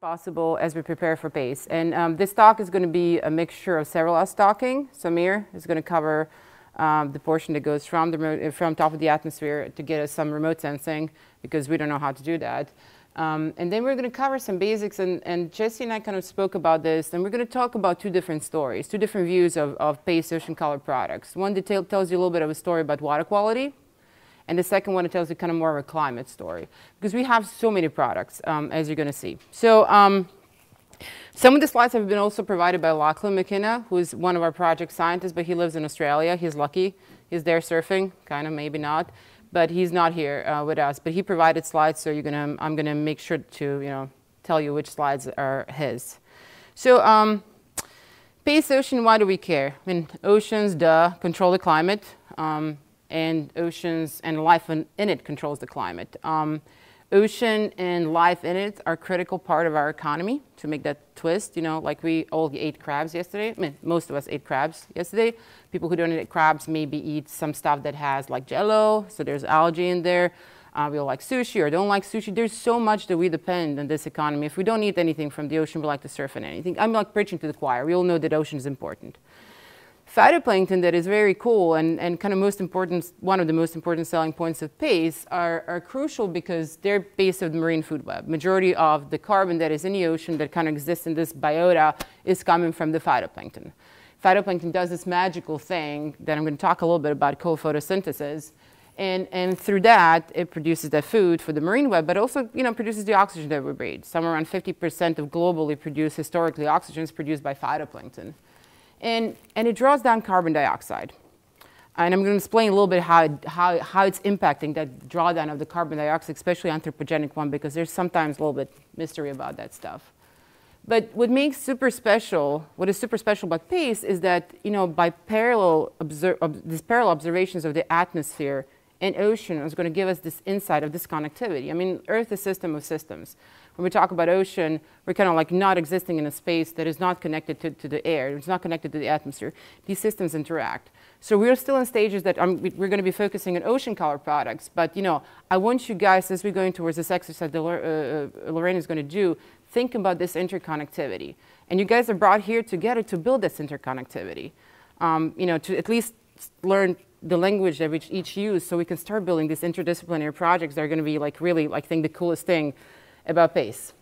possible as we prepare for PACE. And um, this talk is going to be a mixture of several us talking. Samir is going to cover um, the portion that goes from, the, from top of the atmosphere to get us some remote sensing because we don't know how to do that. Um, and then we're going to cover some basics, and, and, Jesse and I kind of spoke about this, and we're going to talk about two different stories, two different views of, of PACE ocean color products. One that tells you a little bit of a story about water quality, and the second one, it tells you kind of more of a climate story. Because we have so many products, um, as you're going to see. So um, some of the slides have been also provided by Lachlan McKinna, who is one of our project scientists, but he lives in Australia. He's lucky. He's there surfing, kind of, maybe not. But he's not here uh, with us. But he provided slides, so you're gonna, I'm going to make sure to you know, tell you which slides are his. So um, PACE Ocean, why do we care? I mean, oceans, duh, control the climate. Um, and oceans and life in, it controls the climate. Um, ocean and life in it are critical part of our economy to make that twist. You know, like we all ate crabs yesterday. I mean, most of us ate crabs yesterday. People who don't eat crabs maybe eat some stuff that has like jello, so there's algae in there. Uh, we all like sushi or don't like sushi. There's so much that we depend on this economy. If we don't eat anything from the ocean, we like to surf in anything. I'm like preaching to the choir. We all know that ocean is important phytoplankton that is very cool and, and kind of most important, one of the most important selling points of PACE are, are crucial because they're based on the marine food web. Majority of the carbon that is in the ocean that kind of exists in this biota is coming from the phytoplankton. Phytoplankton does this magical thing that I'm going to talk a little bit about called photosynthesis. And, and through that, it produces that food for the marine web, but also you know, produces the oxygen that we breathe. Somewhere around 50% of globally produced, historically, oxygen is produced by phytoplankton. And, and it draws down carbon dioxide. And I'm going to explain a little bit how, how, how it's impacting that drawdown of the carbon dioxide, especially anthropogenic one, because there's sometimes a little bit mystery about that stuff. But what makes super special, what is super special about PACE is that, you know, by parallel, ob these parallel observations of the atmosphere and ocean is going to give us this insight of this connectivity. I mean, Earth is a system of systems when we talk about ocean, we're kind of like not existing in a space that is not connected to, to the air, it's not connected to the atmosphere. These systems interact. So we're still in stages that um, we're going to be focusing on ocean color products. But you know, I want you guys, as we're going towards this exercise that uh, uh, Lorraine is going to do, think about this interconnectivity. And you guys are brought here together to build this interconnectivity. Um, you know, to at least learn the language that we each use so we can start building these interdisciplinary projects that are going to be like really, I think, the coolest thing about PACE.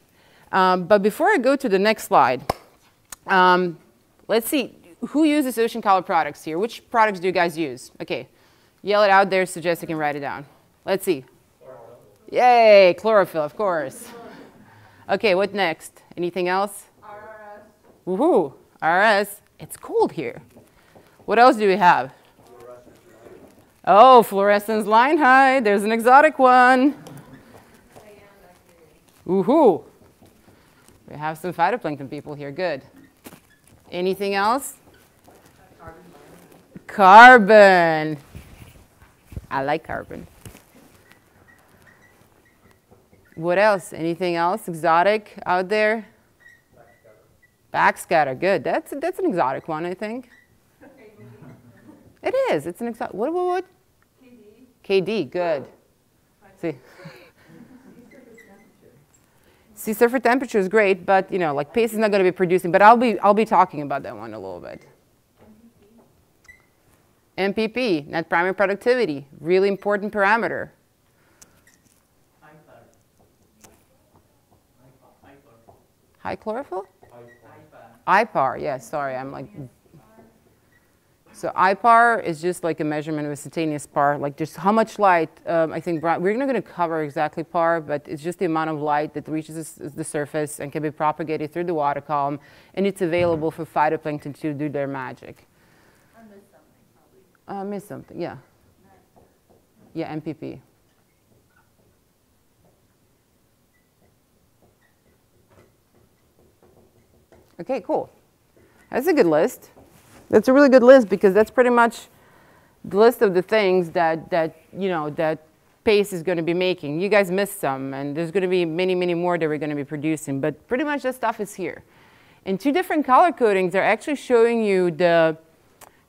Um, but before I go to the next slide, um, let's see, who uses ocean color products here? Which products do you guys use? Okay, yell it out there so Jessica can write it down. Let's see. Chlorophyll. Yay, chlorophyll, of course. Okay, what next? Anything else? RRS. Woohoo, RRS. It's cold here. What else do we have? Oh, fluorescence line height. There's an exotic one. Woohoo! We have some phytoplankton people here. Good. Anything else? Carbon. carbon. I like carbon. What else? Anything else exotic out there? Backscatter. Good. That's that's an exotic one, I think. it is. It's an exotic. What? What? What? KD. KD. Good. See. Sea surface temperature is great, but you know, like PACE is not going to be producing. But I'll be I'll be talking about that one a little bit. NPP, net primary productivity, really important parameter. High chlorophyll? IPAR, yes, sorry, I'm like so IPAR is just like a measurement of instantaneous PAR, like just how much light, um, I think we're not going to cover exactly PAR, but it's just the amount of light that reaches the surface and can be propagated through the water column, and it's available for phytoplankton to do their magic. I missed something, probably. Uh, missed something, yeah. Yeah, NPP. Okay, cool. That's a good list. That's a really good list because that's pretty much the list of the things that, that you know, that PACE is going to be making. You guys missed some, and there's going to be many, many more that we're going to be producing, but pretty much that stuff is here. And two different color codings are actually showing you the,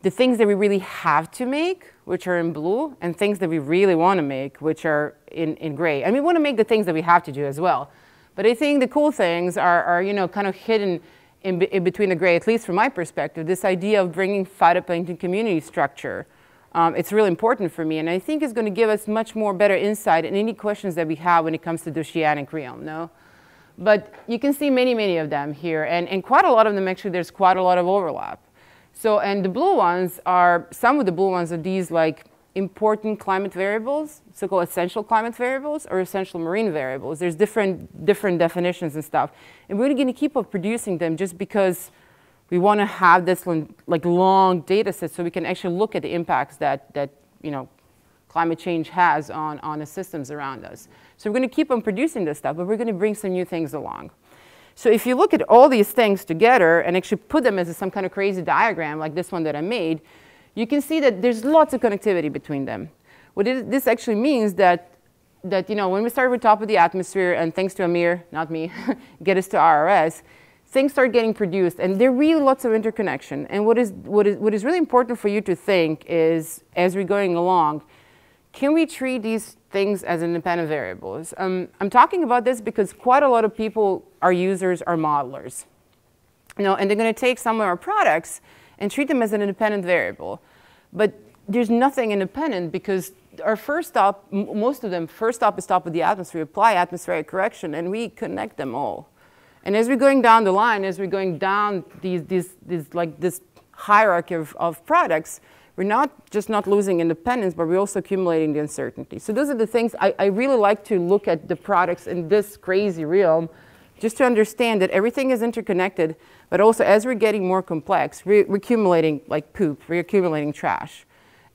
the things that we really have to make, which are in blue, and things that we really want to make, which are in, in gray. And we want to make the things that we have to do as well. But I think the cool things are, are you know, kind of hidden in, in between the gray, at least from my perspective, this idea of bringing phytoplankton community structure. Um, it's really important for me, and I think it's going to give us much more better insight in any questions that we have when it comes to the oceanic realm, no? But you can see many, many of them here, and, and quite a lot of them, actually, there's quite a lot of overlap. So, and the blue ones are, some of the blue ones are these like important climate variables, so-called essential climate variables or essential marine variables. There's different, different definitions and stuff. And we're going to keep on producing them just because we want to have this like long data set so we can actually look at the impacts that, that you know, climate change has on, on the systems around us. So we're going to keep on producing this stuff, but we're going to bring some new things along. So if you look at all these things together and actually put them as some kind of crazy diagram like this one that I made, you can see that there's lots of connectivity between them. What it, this actually means that, that, you know, when we start with top of the atmosphere, and thanks to Amir, not me, get us to RRS, things start getting produced, and there are really lots of interconnection. And what is, what is, what is really important for you to think is, as we're going along, can we treat these things as independent variables? Um, I'm talking about this because quite a lot of people, our users, are modelers. You know, and they're going to take some of our products and treat them as an independent variable. But there's nothing independent because our first stop, most of them, first stop is top of the atmosphere, apply atmospheric correction, and we connect them all. And as we're going down the line, as we're going down these, these, these like this hierarchy of, of products, we're not just not losing independence, but we're also accumulating the uncertainty. So those are the things I, I really like to look at the products in this crazy realm, just to understand that everything is interconnected, but also as we're getting more complex, we're, accumulating like poop, we're accumulating trash.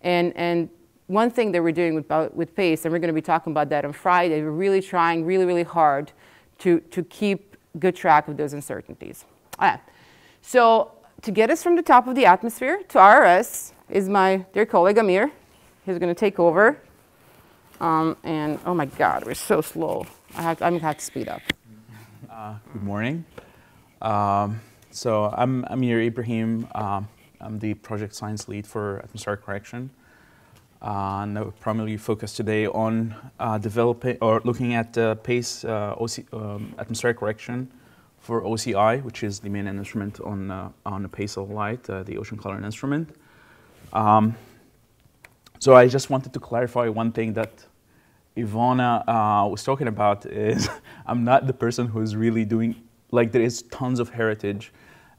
And, and one thing that we're doing with, with PACE, and we're going to be talking about that on Friday, we're really trying really, really hard to, to keep good track of those uncertainties. Right. So to get us from the top of the atmosphere to RRS is my dear colleague Amir. He's going to take over. Um, and oh my God, we're so slow. I have I'm going to have to speed up. Uh, good morning. Um, so I'm Amir Ibrahim. Um, I'm the project science lead for atmospheric correction. Uh, and I primarily focus today on uh, developing or looking at uh, PACE uh, OC, um, atmospheric correction for OCI, which is the main instrument on, uh, on the PACE light, uh, the ocean color instrument. Um, so I just wanted to clarify one thing that Ivona was talking about is I'm not the person who's really doing, like there is tons of heritage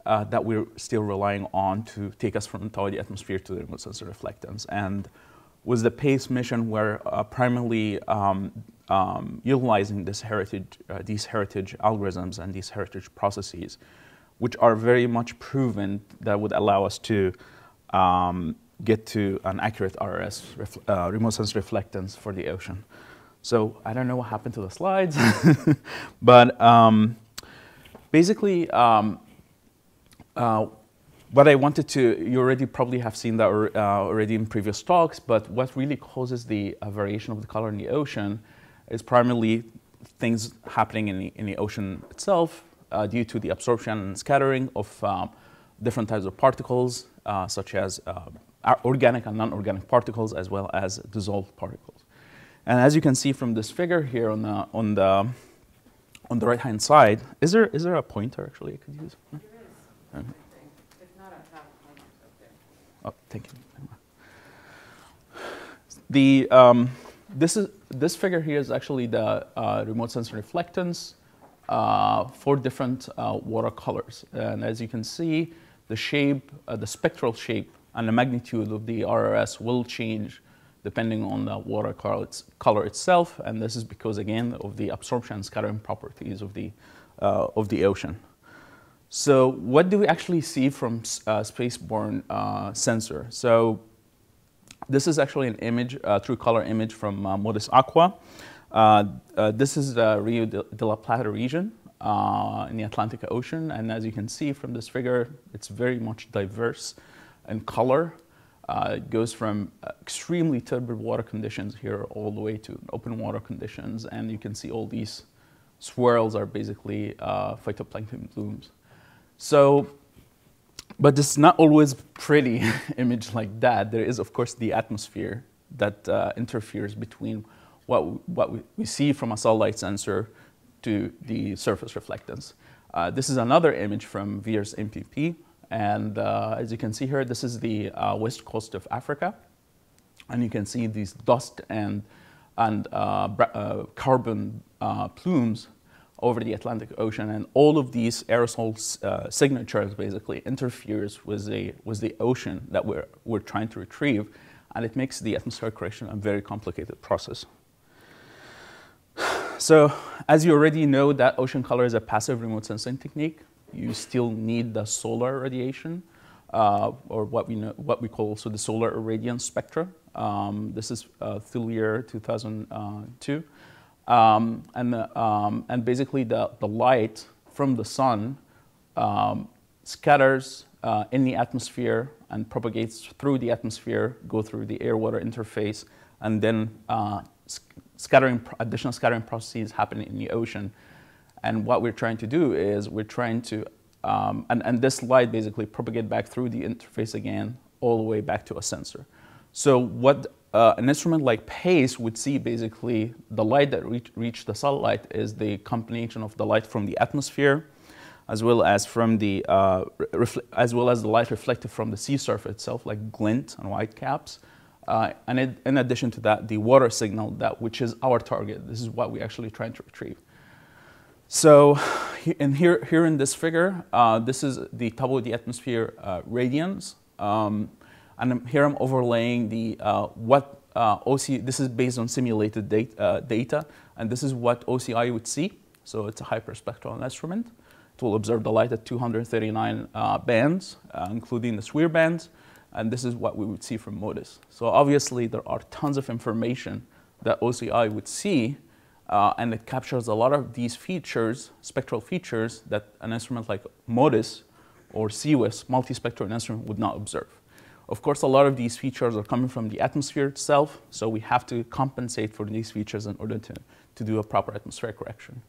uh, that we're still relying on to take us from the atmosphere to the remote sensor reflectance. And with the PACE mission, we're uh, primarily um, um, utilizing this heritage, uh, these heritage algorithms and these heritage processes, which are very much proven that would allow us to um, get to an accurate RRS, uh, remote sensor reflectance for the ocean. So I don't know what happened to the slides, but um, basically, um, uh, what I wanted to, you already probably have seen that uh, already in previous talks, but what really causes the uh, variation of the color in the ocean is primarily things happening in the, in the ocean itself uh, due to the absorption and scattering of um, different types of particles, uh, such as uh, organic and non-organic particles, as well as dissolved particles. And as you can see from this figure here on the, on the, on the right-hand side, is there, is there a pointer actually I could use? Oh, thank you. The, um, this, is, this figure here is actually the uh, remote sensor reflectance uh, for different uh, water colors. And as you can see, the shape, uh, the spectral shape and the magnitude of the RRS will change depending on the water color, itself. And this is because, again, of the absorption and scattering properties of the, uh, of the ocean. So what do we actually see from uh, spaceborne uh, sensor? So this is actually an image, uh, true color image from uh, MODIS Aqua. Uh, uh, this is the Rio de, la Plata region uh, in the Atlantic Ocean. And as you can see from this figure, it's very much diverse in color. It goes from extremely turbid water conditions here all the way to open water conditions. And you can see all these swirls are basically phytoplankton blooms. So, but it's not always pretty image like that. There is, of course, the atmosphere that uh, interferes between what, what we, we see from a satellite sensor to the surface reflectance. Uh, this is another image from VIIRS NPP. And uh, as you can see here, this is the uh, west coast of Africa. And you can see these dust and, and uh, uh, carbon uh, plumes over the Atlantic Ocean. And all of these aerosol signatures basically interferes with the, with the ocean that we're, we're trying to retrieve. And it makes the atmospheric correction a very complicated process. So as you already know, that ocean color is a passive remote sensing technique. You still need the solar radiation, uh, or what we, know, what we call also the solar irradiance spectra. Um, this is uh, through year 2002. Um, and, the, um, and basically the, the light from the sun um, scatters uh, in the atmosphere and propagates through the atmosphere, go through the air-water interface, and then uh, scattering, additional scattering processes happen in the ocean. And what we're trying to do is we're trying to, um, and, and this light basically propagate back through the interface again, all the way back to a sensor. So what uh, an instrument like PACE would see basically the light that reach, reach the satellite is the combination of the light from the atmosphere, as well as from the uh, as well as the light reflected from the sea surface itself, like glint and white caps, uh, and it, in addition to that, the water signal, that which is our target. This is what we're actually trying to retrieve. So, and here, here in this figure, uh, this is the top of the atmosphere uh, radiance. Um, and here I'm overlaying the uh, what uh, OC, this is based on simulated data, uh, data, and this is what OCI would see. So it's a hyperspectral instrument. It will observe the light at 239 bands, including the SWIR bands and this is what we would see from MODIS. So obviously there are tons of information that OCI would see, uh, and it captures a lot of these features, spectral features, that an instrument like MODIS or SeaWiFS, multispectral instrument, would not observe. Of course, a lot of these features are coming from the atmosphere itself, so we have to compensate for these features in order to, to do a proper atmospheric correction.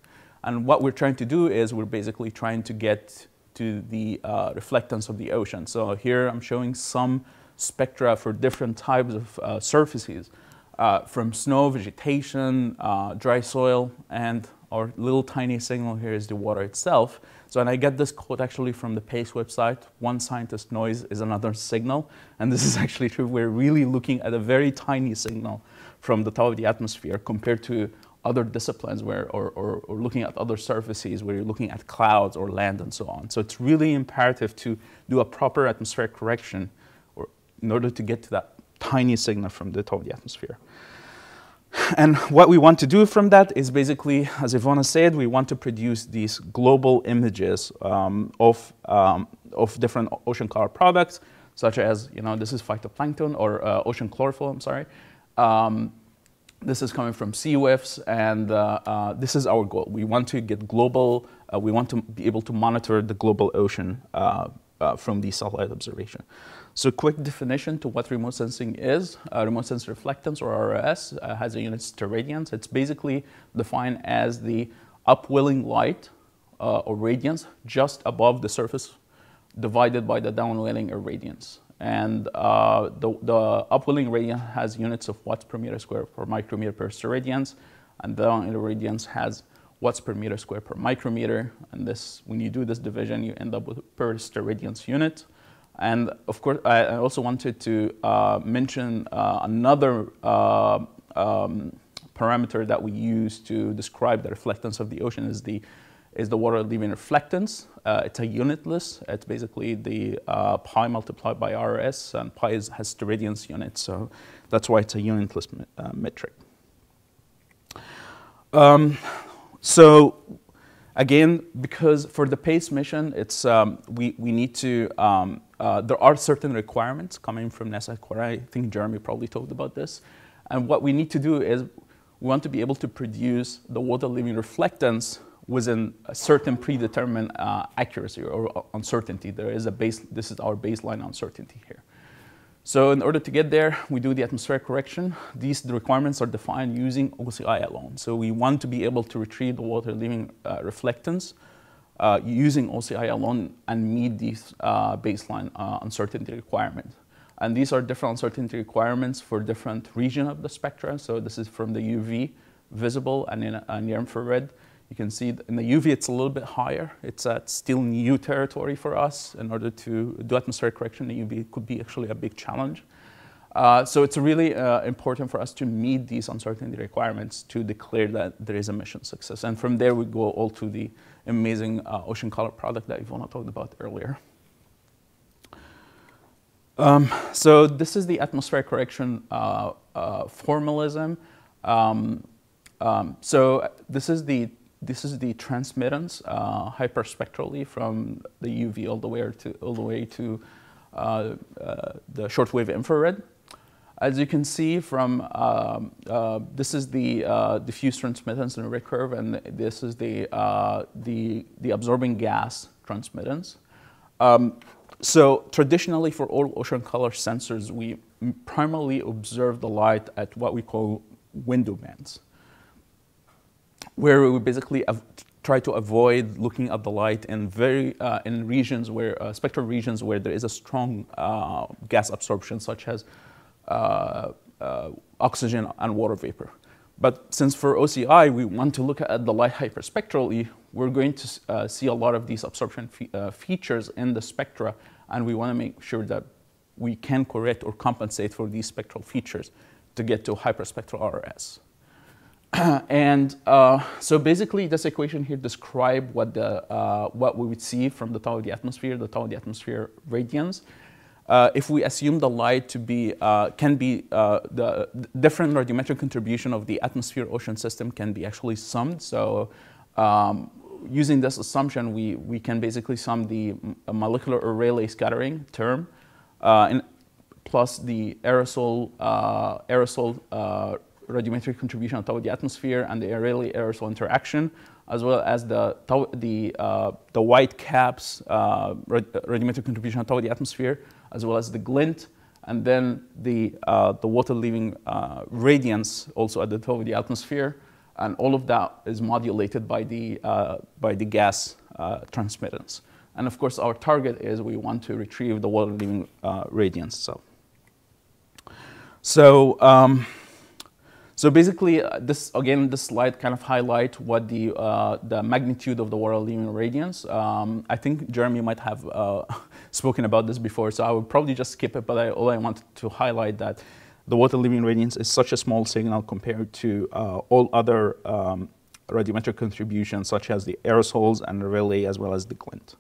And what we're trying to do is we're basically trying to get to the uh, reflectance of the ocean. So here I'm showing some spectra for different types of uh, surfaces, uh, from snow, vegetation, uh, dry soil, and our little tiny signal here is the water itself. So, and I get this quote actually from the PACE website, one scientist noise is another signal. And this is actually true. We're really looking at a very tiny signal from the top of the atmosphere compared to other disciplines where, or, or, or, looking at other surfaces where you're looking at clouds or land and so on. So it's really imperative to do a proper atmospheric correction or, in order to get to that tiny signal from the top of the atmosphere. And what we want to do from that is basically, as Ivona said, we want to produce these global images um, of, um, of different ocean color products, such as, you know, this is phytoplankton or uh, ocean chlorophyll, I'm sorry. Um, this is coming from SeaWiFS, and uh, uh, this is our goal. We want to get global, uh, we want to be able to monitor the global ocean uh, uh, from the satellite observation. So quick definition to what remote sensing is. Uh, remote sensor reflectance, or RS, has a unit steradians. It's basically defined as the upwelling light or radiance just above the surface divided by the downwelling irradiance. And uh, the, the upwelling radiance has units of watts per meter square per micrometer per steradians, and the downwelling irradiance has watts per meter square per micrometer. And this, when you do this division, you end up with per steradians unit. And of course, I also wanted to uh, mention uh, another uh, um, parameter that we use to describe the reflectance of the ocean is the is the water leaving reflectance. Uh, it's a unitless. It's basically the uh, pi multiplied by RS, and pi is, has steradians units, so that's why it's a unitless uh, metric. Um, so again, because for the PACE mission, it's, um, we, we need to, um, uh, there are certain requirements coming from NASA. I think Jeremy probably talked about this. And what we need to do is we want to be able to produce the water leaving reflectance within a certain predetermined uh, accuracy or uncertainty. There is a base, this is our baseline uncertainty here. So in order to get there, we do the atmospheric correction. These the requirements are defined using OCI alone. So we want to be able to retrieve the water leaving uh, reflectance uh, using OCI alone and meet these uh, baseline uh, uncertainty requirements. And these are different uncertainty requirements for different region of the spectra. So this is from the UV, visible, and in near infrared You can see in the UV it's a little bit higher. It's at still new territory for us. In order to do atmospheric correction, the UV could be actually a big challenge. Uh, so it's really uh, important for us to meet these uncertainty requirements to declare that there is a mission success. And from there, we go all to the amazing uh, ocean color product that Ivona talked about earlier. Um, so this is the atmospheric correction uh, uh, formalism. Um, um, so this is the this is the transmittance uh, hyperspectrally from the UV all the way to all the way to uh, uh, the shortwave infrared. As you can see from um, uh, this is the diffuse transmittance in red curve, and this is the the the absorbing gas transmittance. Um, so traditionally for all ocean color sensors, we primarily observe the light at what we call window bands, where we basically try to avoid looking at the light in very uh, in regions where uh, spectral regions where there is a strong uh, gas absorption, such as uh, uh, oxygen and water vapor. But since for OCI we want to look at the light hyperspectrally, we're going to uh, see a lot of these absorption fe features in the spectra, and we want to make sure that we can correct or compensate for these spectral features to get to hyperspectral RS. and uh, so basically, this equation here describes what, the, uh, what we would see from the top of the atmosphere, the top of the atmosphere radiance. Uh, if we assume the light to be, uh, can be, uh, the different radiometric contribution of the atmosphere-ocean system can be actually summed. So um, using this assumption, we, we can basically sum the molecular Rayleigh scattering term uh, in, plus the aerosol, uh, aerosol uh, radiometric contribution of the atmosphere and the Rayleigh aerosol interaction, as well as the, the, uh, the white caps uh, radiometric contribution of the atmosphere, as well as the glint, and then the, uh, the water leaving radiance also at the top of the atmosphere, and all of that is modulated by the, uh, by the gas uh, transmittance. And of course, our target is we want to retrieve the water leaving uh, radiance. So, so, um, so basically, uh, this again, this slide kind of highlight what the uh, the magnitude of the water leaving radiance. Um, I think Jeremy might have uh, spoken about this before, so I would probably just skip it. But I, all I wanted to highlight that the water leaving radiance is such a small signal compared to uh, all other um, radiometric contributions, such as the aerosols and the Rayleigh, as well as the glint.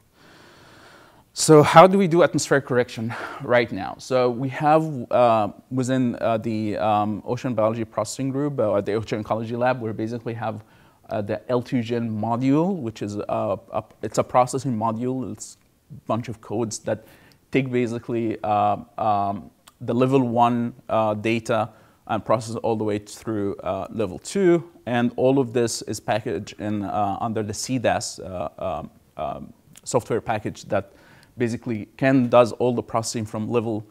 So how do we do atmospheric correction right now? So we have uh, within uh, the um, ocean biology processing group, uh, the ocean ecology lab, we basically have uh, the L2Gen module, which is a, a, it's a processing module. It's a bunch of codes that take basically uh, um, the level one uh, data and process all the way through uh, level two. And all of this is packaged in, uh, under the SeaDAS uh, um, um, software package that basically Ken does all the processing from level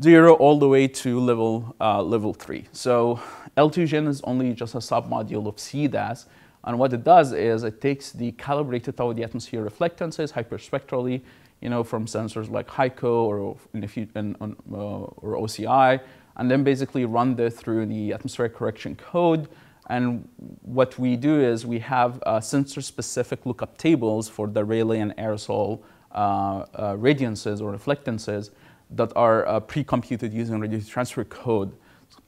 zero all the way to level, uh, level three. So L2Gen is only just a submodule of SeaDAS. And what it does is it takes the calibrated toward the atmosphere reflectances hyperspectrally you know, from sensors like HICO or, in, uh, or OCI, and then basically run this through the atmospheric correction code. And what we do is we have uh, sensor-specific lookup tables for the Rayleigh and aerosol radiances or reflectances that are uh, pre-computed using radiative transfer code.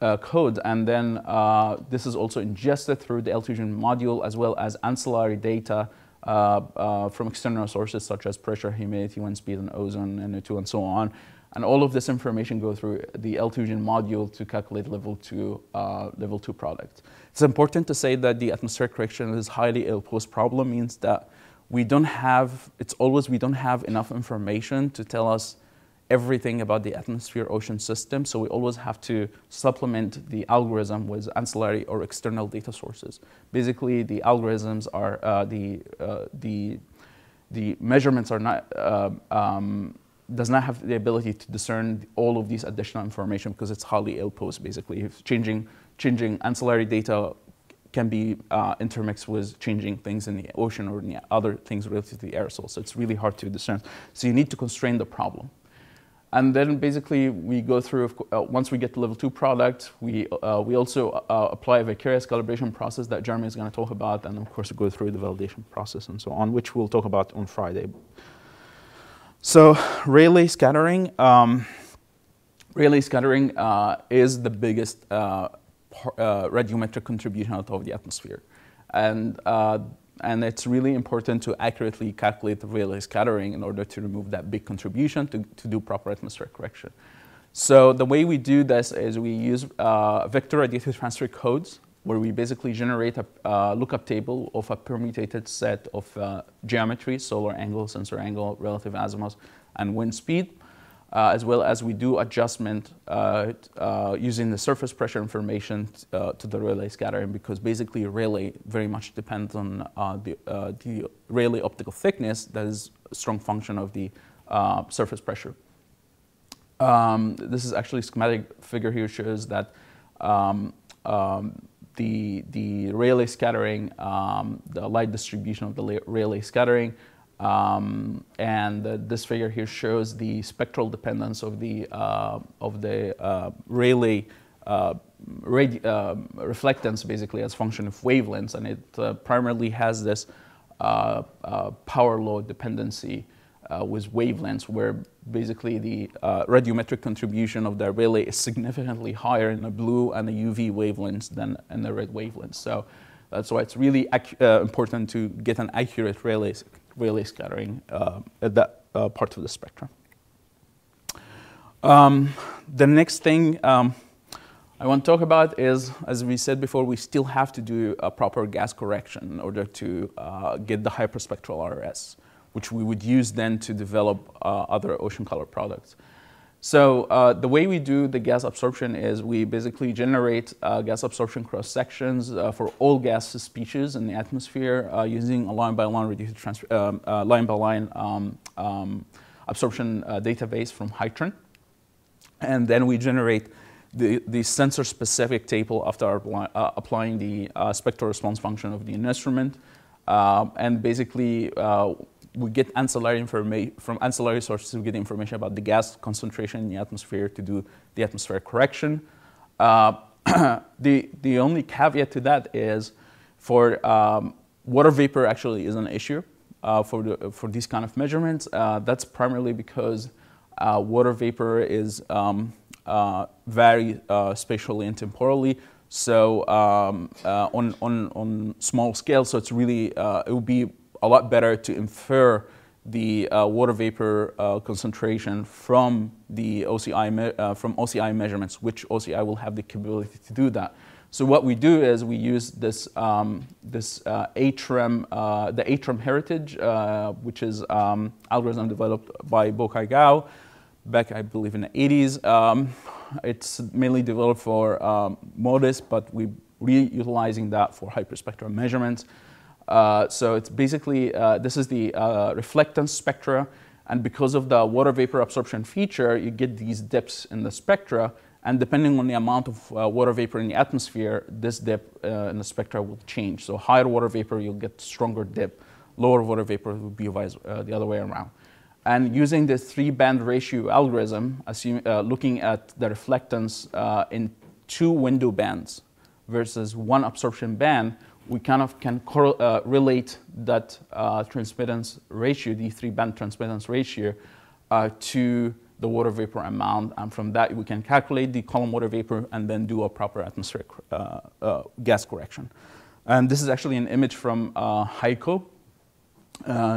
Uh, code and then uh, this is also ingested through the L2Gen module as well as ancillary data uh, uh, from external sources such as pressure, humidity, wind speed, and ozone, NO2, and so on. And all of this information go through the L2Gen module to calculate level two, uh, level two product. It's important to say that the atmospheric correction is highly ill-posed problem means that we don't have, it's always we don't have enough information to tell us everything about the atmosphere ocean system. So we always have to supplement the algorithm with ancillary or external data sources. Basically, the algorithms are uh, the, uh, the, the measurements are not, uh, um, does not have the ability to discern all of these additional information because it's highly ill-posed basically. If changing, changing ancillary data can be uh, intermixed with changing things in the ocean or in the other things related to the aerosol. So it's really hard to discern. So you need to constrain the problem. And then basically we go through, uh, once we get the level two product, we, uh, we also uh, apply a vicarious calibration process that Jeremy is going to talk about, and of course go through the validation process and so on, which we'll talk about on Friday. So Rayleigh scattering, um, Rayleigh scattering uh, is the biggest uh, uh, radiometric contribution out of the atmosphere. And and it's really important to accurately calculate the Rayleigh scattering in order to remove that big contribution to, to do proper atmospheric correction. So the way we do this is we use uh, vector radiative transfer codes, where we basically generate a uh, lookup table of a permutated set of uh, geometry, solar angle, sensor angle, relative azimuth, and wind speed uh, as well as we do adjustment uh, uh, using the surface pressure information uh, to the Rayleigh scattering because basically Rayleigh very much depends on uh, the, uh, the, Rayleigh optical thickness that is a strong function of the surface pressure. Um, this is actually schematic figure here shows that um, um, the, the Rayleigh scattering, um, the light distribution of the Rayleigh scattering um, and uh, this figure here shows the spectral dependence of the, uh, of the uh, Rayleigh uh, uh, reflectance basically as function of wavelengths. And it uh, primarily has this power law dependency with wavelengths where basically the radiometric contribution of the Rayleigh is significantly higher in the blue and the UV wavelengths than in the red wavelengths. So that's why it's really important to get an accurate Rayleigh Rayleigh scattering uh, at that uh, part of the spectrum. Um, the next thing um, I want to talk about is, as we said before, we still have to do a proper gas correction in order to uh, get the hyperspectral RRS, which we would use then to develop uh, other ocean color products. So uh, the way we do the gas absorption is we basically generate uh, gas absorption cross sections uh, for all gas species in the atmosphere uh, using a line by line reduced transfer, um, line by line um, um, absorption database from HITRAN, and then we generate the, the sensor specific table after applying the spectral response function of the instrument, and basically we get ancillary information from ancillary sources. We get information about the gas concentration in the atmosphere to do the atmospheric correction. Uh, the the only caveat to that is for um, water vapor actually is an issue uh, for the, for these kind of measurements. Uh, that's primarily because uh, water vapor is um, uh, vary uh, spatially and temporally. So um, on, on, on small scale, so it's really, it would be a lot better to infer the uh, water vapor uh, concentration from the OCI uh, from OCI measurements, which OCI will have the capability to do that. So what we do is we use this um, this uh, ATREM, uh, the ATREM heritage, uh, which is um, algorithm developed by Bo-Cai Gao back, I believe, in the 80s. Um, it's mainly developed for um, MODIS, but we're reutilizing that for hyperspectral measurements. Uh, so it's basically, uh, this is the uh, reflectance spectra. And because of the water vapor absorption feature, you get these dips in the spectra. And depending on the amount of uh, water vapor in the atmosphere, this dip uh, in the spectra will change. So higher water vapor, you'll get stronger dip. Lower water vapor will be vice, the other way around. And using the three-band ratio algorithm, assume, looking at the reflectance in two window bands versus one absorption band, we kind of can uh, relate that uh, transmittance ratio, the three-band transmittance ratio, uh, to the water vapor amount. And from that, we can calculate the column water vapor and then do a proper atmospheric uh, uh, gas correction. And this is actually an image from uh, HICO,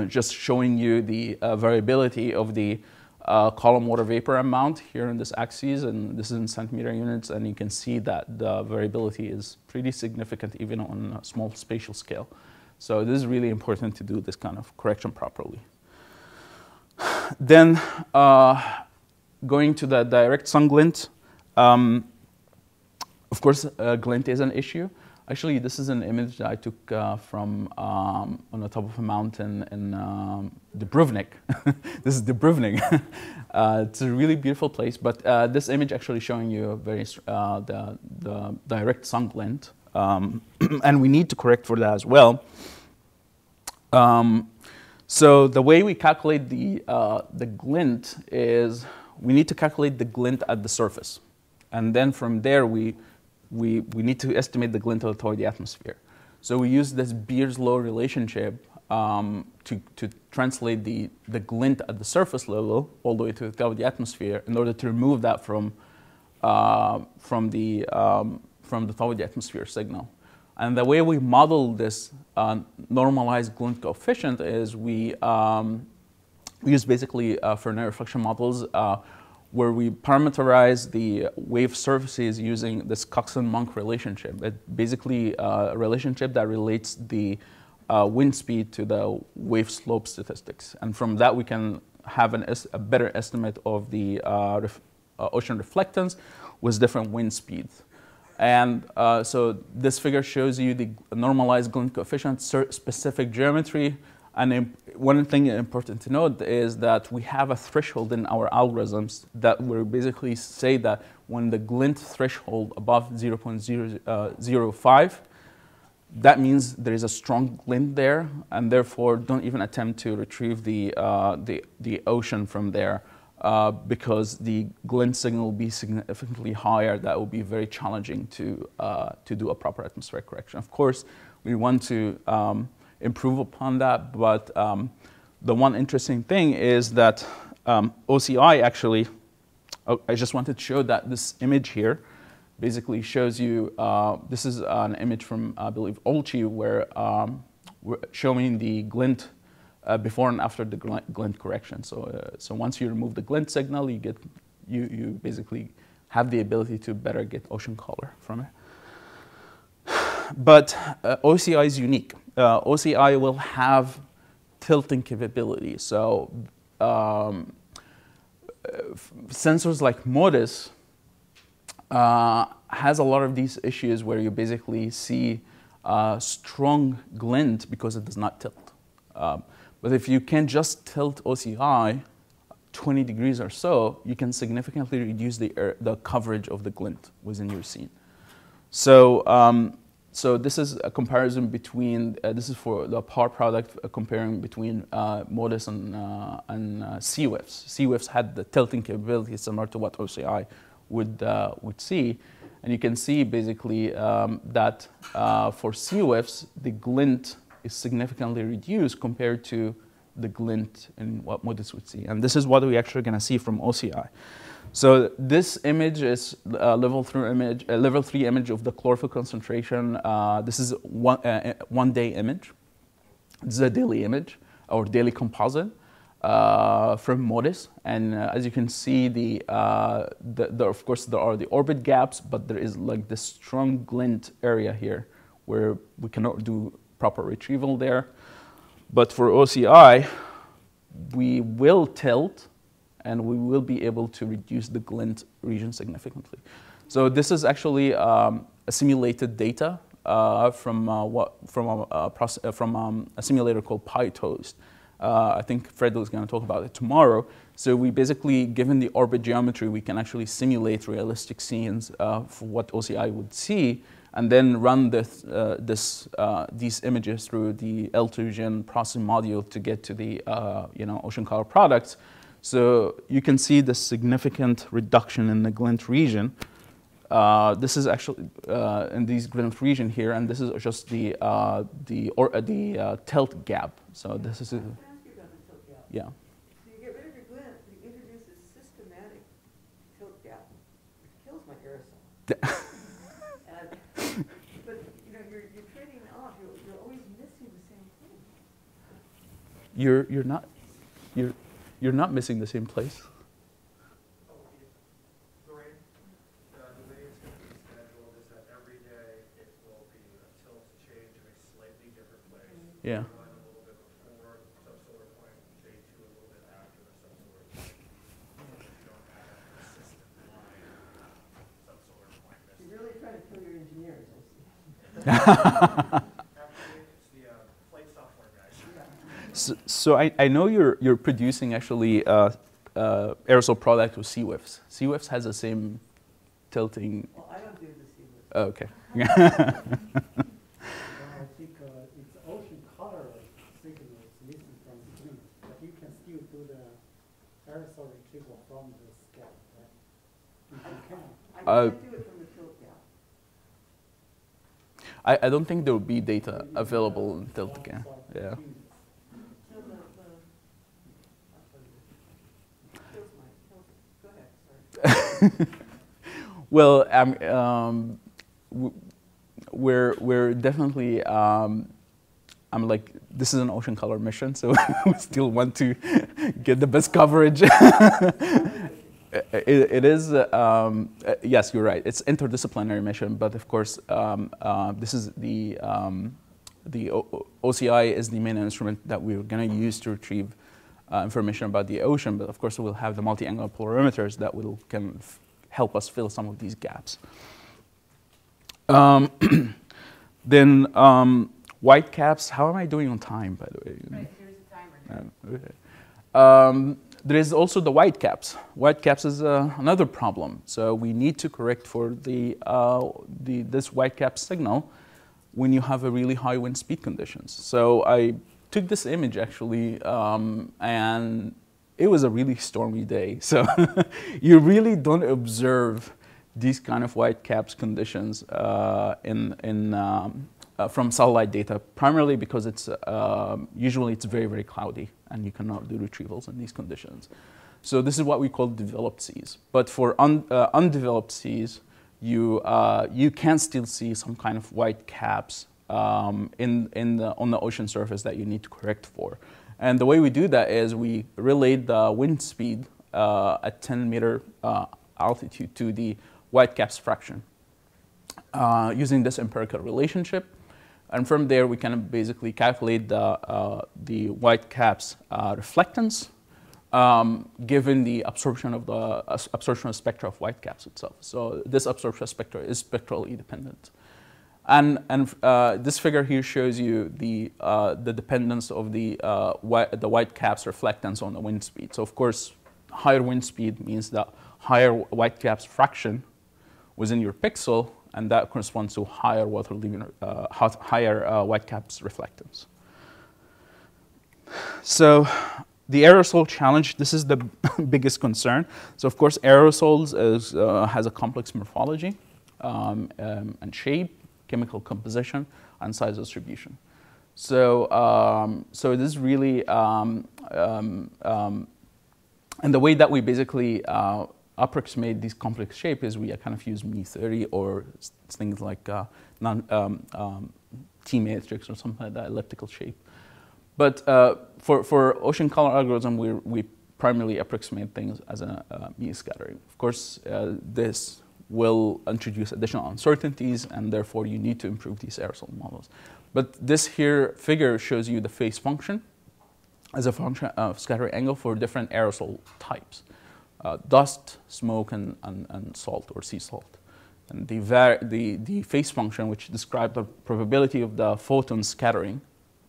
just showing you the variability of the uh, column water vapor amount here in this axis, and this is in centimeter units, and you can see that the variability is pretty significant even on a small spatial scale. So this is really important to do this kind of correction properly. Then uh, going to the direct sun glint, um, of course, uh, glint is an issue. Actually, this is an image that I took uh, from um, on the top of a mountain in um, Dubrovnik. this is Dubrovnik. uh, it's a really beautiful place, but uh, this image actually showing you very uh, the, the direct sun glint, um, and we need to correct for that as well. Um, so the way we calculate the uh, the glint is we need to calculate the glint at the surface. And then from there, we, we, we need to estimate the glint toward the atmosphere. So we use this Beer's law relationship um, to, to translate the, the glint at the surface level all the way to the top of the atmosphere in order to remove that from, uh, from, the, um, from the top of the atmosphere signal. And the way we model this uh, normalized glint coefficient is we, um, we use basically uh, Fresnel reflection models uh, where we parameterize the wave surfaces using this Cox and Munk relationship. It basically uh, a relationship that relates the uh, wind speed to the wave slope statistics. And from that, we can have an a better estimate of the uh, ref uh, ocean reflectance with different wind speeds. And uh, so this figure shows you the normalized glint coefficient, specific geometry. And one thing important to note is that we have a threshold in our algorithms that we basically say that when the glint threshold above 0.005, that means there is a strong glint there, and therefore don't even attempt to retrieve the, uh, the, the ocean from there uh, because the glint signal will be significantly higher. That will be very challenging to, uh, to do a proper atmospheric correction. Of course, we want to um, improve upon that, but um, the one interesting thing is that um, OCI actually, oh, I just wanted to show that this image here, basically shows you, uh, this is an image from, I believe, OLCI, where um, we're showing the glint uh, before and after the glint correction. So, uh, so once you remove the glint signal, you, get, you, you basically have the ability to better get ocean color from it. But uh, OCI is unique. Uh, OCI will have tilting capability. So um, sensors like MODIS uh, has a lot of these issues where you basically see strong glint because it does not tilt. Um, but if you can just tilt OCI 20 degrees or so, you can significantly reduce the, the coverage of the glint within your scene. So, um, so this is a comparison between, uh, this is for the PAR product, uh, comparing between uh, MODIS and, uh, and uh, SeaWiFS. Had the tilting capability similar to what OCI would, uh, would see. And you can see basically um, that uh, for SeaWiFS, the glint is significantly reduced compared to the glint in what MODIS would see. And this is what we actually going to see from OCI. So this image is a level three image, a level three image of the chlorophyll concentration. Uh, this is one, uh, one day image. This is a daily image or daily composite uh, from MODIS. And uh, as you can see, the, uh, the, the, of course, there are the orbit gaps, but there is like this strong glint area here where we cannot do proper retrieval there. But for OCI, we will tilt and we will be able to reduce the glint region significantly. So this is actually um, a simulated data uh, from, uh, what, from, a, a process, uh, from um, a simulator called PyToast. Uh, I think Fred is going to talk about it tomorrow. So we basically, given the orbit geometry, we can actually simulate realistic scenes uh, for what OCI would see, and then run this, uh, this, uh, these images through the L2Gen processing module to get to the uh, you know, ocean color products. So you can see the significant reduction in the glint region. Uh, this is actually uh, in these glint region here, and this is just the, the, or, the tilt gap. So this is, a, yeah. So you get rid of your glint, you introduce a systematic tilt gap, which kills my aerosol. but you know, you're, you're trading off. You're always missing the same thing. You're you're not you're, you're not missing the same thing. You're you're not you're you're not missing the same place. Yeah. So, so I, I know you're, you're producing actually uh, uh, aerosol product with SeaWiFS. SeaWiFS has the same tilting. Well, I don't do the SeaWiFS. Oh, okay. I think uh, it's ocean color signal is missing from the green, but you can still do the aerosol retrieval from this gap, right? If you can. I do it from the tilt gap. I, I don't think there will be data available until again. Yeah. No, the, the, I'll tell you. Kills my, kills it. Go ahead, sorry. Well, um, we're we're definitely. Um, I'm like this is an ocean color mission, so we still want to get the best coverage. it, it is um, yes, you're right. It's interdisciplinary mission, but of course, um, uh, this is the um, the o- OCI is the main instrument that we're going to use to retrieve information about the ocean. But of course, we'll have the multi-angle polarimeters that will can f- help us fill some of these gaps. Um, then um, white caps. How am I doing on time, by the way? Right, here's the timer. Um, okay. Um, there is also the white caps. White caps is uh, another problem. So we need to correct for the, uh, the this white cap signal when you have a really high wind speed conditions. So I took this image actually, um, and it was a really stormy day. So you really don't observe these kind of white caps conditions uh, in, in, um, uh, from satellite data, primarily because it's um usually it's very very cloudy and you cannot do retrievals in these conditions. So this is what we call developed seas. But for un, uh, undeveloped seas, you uh, you can still see some kind of white caps um, in in the, on the ocean surface that you need to correct for. And the way we do that is we relate the wind speed uh, at 10 meter uh, altitude to the white caps fraction uh, using this empirical relationship. And from there, we can basically calculate the, uh, the white caps uh, reflectance um, given the absorption of the uh, absorption spectra of white caps itself. So this absorption spectra is spectrally dependent. And, and uh, this figure here shows you the, uh, the dependence of the, uh, white, the white caps reflectance on the wind speed. So of course, higher wind speed means that higher white caps fraction within your pixel, and that corresponds to higher water leaving, uh, higher uh, white caps reflectance. So the aerosol challenge, this is the biggest concern. So of course, aerosols is, uh, has a complex morphology um, um, and shape, chemical composition, and size distribution. So, um, so this is really, um, um, um, and the way that we basically uh, approximate this complex shape is we kind of use Mie theory or things like uh, non, um, um, T matrix or something like that, elliptical shape. But uh, for, for ocean color algorithm, we, we primarily approximate things as a uh, scattering. Of course, uh, this will introduce additional uncertainties, and therefore you need to improve these aerosol models. But this here figure shows you the phase function as a function of scattering angle for different aerosol types. Uh, dust, smoke, and, and, and salt or sea salt. And the, the, the phase function, which describes the probability of the photon scattering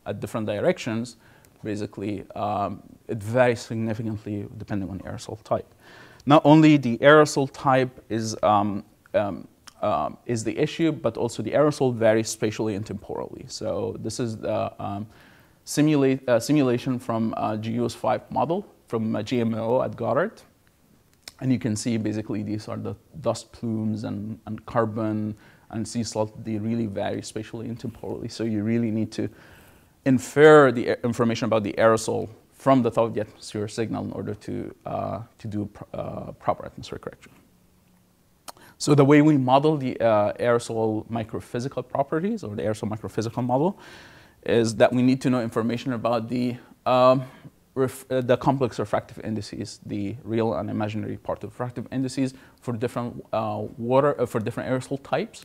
at different directions, basically um, it varies significantly depending on aerosol type. Not only the aerosol type is, um, um, um, is the issue, but also the aerosol varies spatially and temporally. So this is the um, simulate, uh, simulation from uh, GEOS 5 model from uh, GMAO at Goddard. And you can see basically these are the dust plumes and, and carbon and sea salt. They really vary spatially and temporally. So you really need to infer the information about the aerosol from the top of the atmosphere signal in order to, uh, to do uh, proper atmospheric correction. So the way we model the uh, aerosol microphysical properties or the aerosol microphysical model is that we need to know information about the, um, uh, the complex refractive indices, the real and imaginary part of refractive indices for different uh, water, uh, for different aerosol types.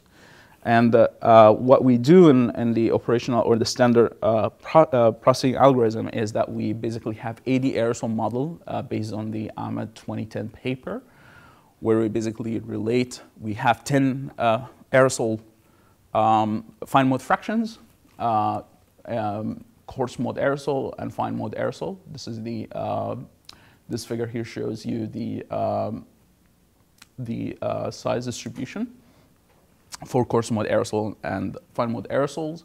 And uh, what we do in, in the operational or the standard uh, pro- uh, processing algorithm is that we basically have 80 aerosol model uh, based on the Ahmad 2010 paper, where we basically relate. We have 10 uh, aerosol um, fine mode fractions, uh, um, coarse mode aerosol, and fine mode aerosol. This is the this figure here shows you the um, the size distribution for coarse mode aerosol and fine mode aerosols.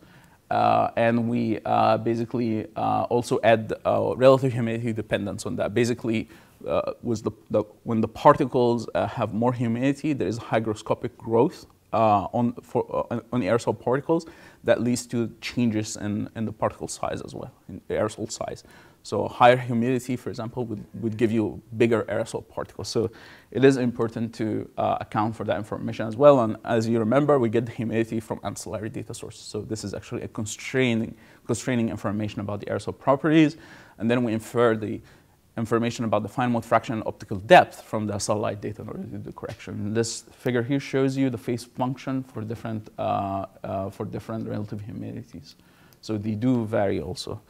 Uh, and we uh, basically uh, also add uh, relative humidity dependence on that. Basically, uh, was the, the, when the particles uh, have more humidity, there is hygroscopic growth on, for, on aerosol particles that leads to changes in, in the particle size as well, in aerosol size. So higher humidity, for example, would, would give you bigger aerosol particles. So it is important to uh, account for that information as well. And as you remember, we get the humidity from ancillary data sources. So this is actually a constraining, constraining information about the aerosol properties. And then we infer the information about the fine mode fraction and optical depth from the satellite data in order to do the correction. This figure here shows you the phase function for different, uh, uh, for different relative humidities. So they do vary also.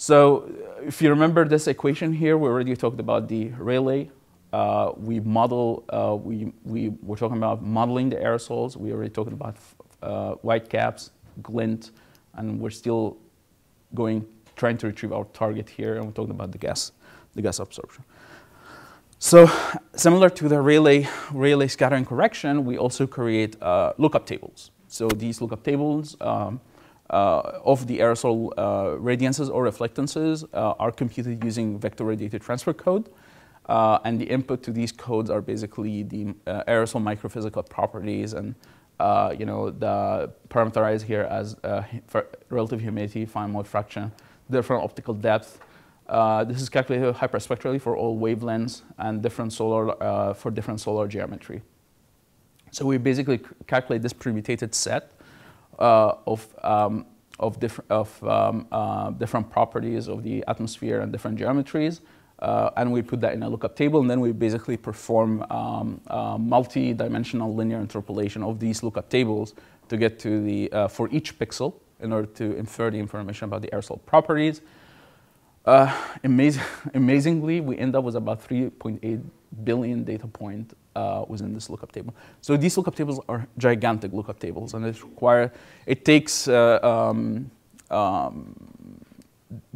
So if you remember this equation here, we already talked about the Rayleigh. Uh, we model, uh, we, we were talking about modeling the aerosols. We already talked about uh, white caps, glint, and we're still going, trying to retrieve our target here, and we're talking about the gas, the gas absorption. So similar to the Rayleigh, Rayleigh scattering correction, we also create uh, lookup tables. So these lookup tables um, uh, of the aerosol uh, radiances or reflectances uh, are computed using vector radiated transfer code. Uh, and the input to these codes are basically the uh, aerosol microphysical properties and uh, you know the parameterized here as relative humidity, fine mode fraction, different optical depth. this is calculated hyperspectrally for all wavelengths and different solar for different solar geometry. So we basically calculate this permutated set uh, of, um, of, diff of um, uh, different properties of the atmosphere and different geometries. Uh, and we put that in a lookup table, and then we basically perform um, uh, multi-dimensional linear interpolation of these lookup tables to get to the, uh, for each pixel in order to infer the information about the aerosol properties. Uh, amaz amazingly, we end up with about 3.8 billion data point uh, within this lookup table. So these lookup tables are gigantic lookup tables, and it require it takes uh, um, um,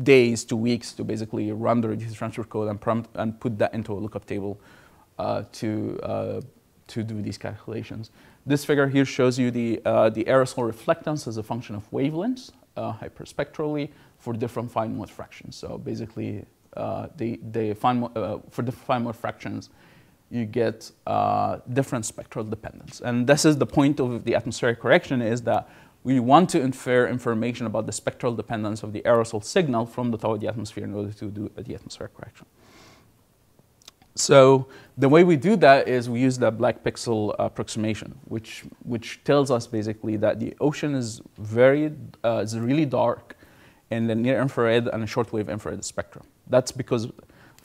days to weeks to basically run the reduced transfer code and prompt and put that into a lookup table uh, to uh, to do these calculations. This figure here shows you the uh, the aerosol reflectance as a function of wavelengths uh, hyperspectrally for different fine mode fractions. So basically, the the fine for the fine mode fractions you get uh, different spectral dependence. And this is the point of the atmospheric correction is that we want to infer information about the spectral dependence of the aerosol signal from the top of the atmosphere in order to do the atmospheric correction. So the way we do that is we use the black pixel approximation, which, which tells us basically that the ocean is very, uh, is really dark in the near infrared and shortwave infrared spectrum. That's because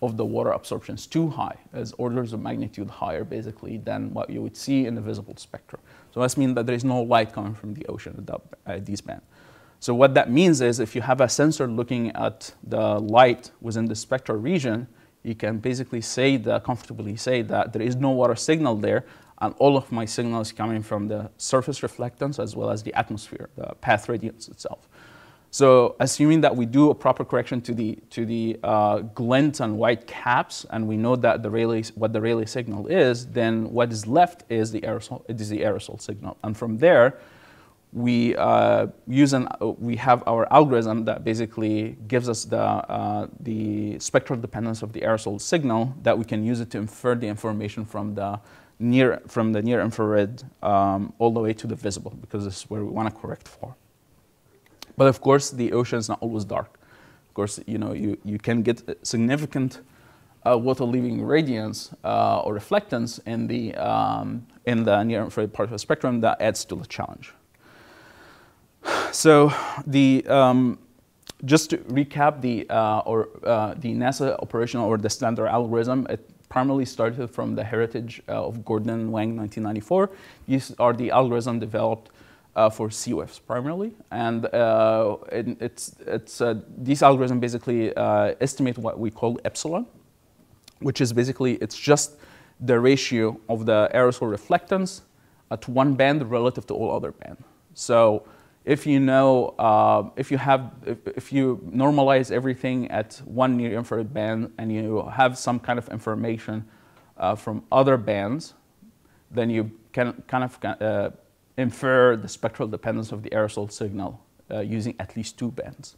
of the water absorption is too high, as orders of magnitude higher basically than what you would see in the visible spectrum. So that means that there is no light coming from the ocean at, that, at these bands. So what that means is if you have a sensor looking at the light within the spectral region, you can basically say that, comfortably say that there is no water signal there, and all of my signal is coming from the surface reflectance as well as the atmosphere, the path radiance itself. So assuming that we do a proper correction to the, to the uh, glint and white caps, and we know that the Rayleigh, what the Rayleigh signal is, then what is left is the aerosol, it is the aerosol signal. And from there, we uh, use an, we have our algorithm that basically gives us the, uh, the spectral dependence of the aerosol signal that we can use it to infer the information from the near, from the near infrared um, all the way to the visible, because this is where we want to correct for. But of course, the ocean is not always dark. Of course, you know, you, you can get significant uh, water-leaving radiance uh, or reflectance in the, um, in the near-infrared part of the spectrum that adds to the challenge. So the, um, just to recap the, uh, or, uh, the NASA operational or the standard algorithm, it primarily started from the heritage uh, of Gordon Wang 1994. These are the algorithm developed uh, for SeaWiFS primarily. And uh, it, it's, it's, uh, these algorithms basically uh, estimate what we call epsilon, which is basically, it's just the ratio of the aerosol reflectance at one band relative to all other bands. So if you know, uh, if you have, if, if, you normalize everything at one near infrared band and you have some kind of information uh, from other bands, then you can kind of infer the spectral dependence of the aerosol signal uh, using at least two bands.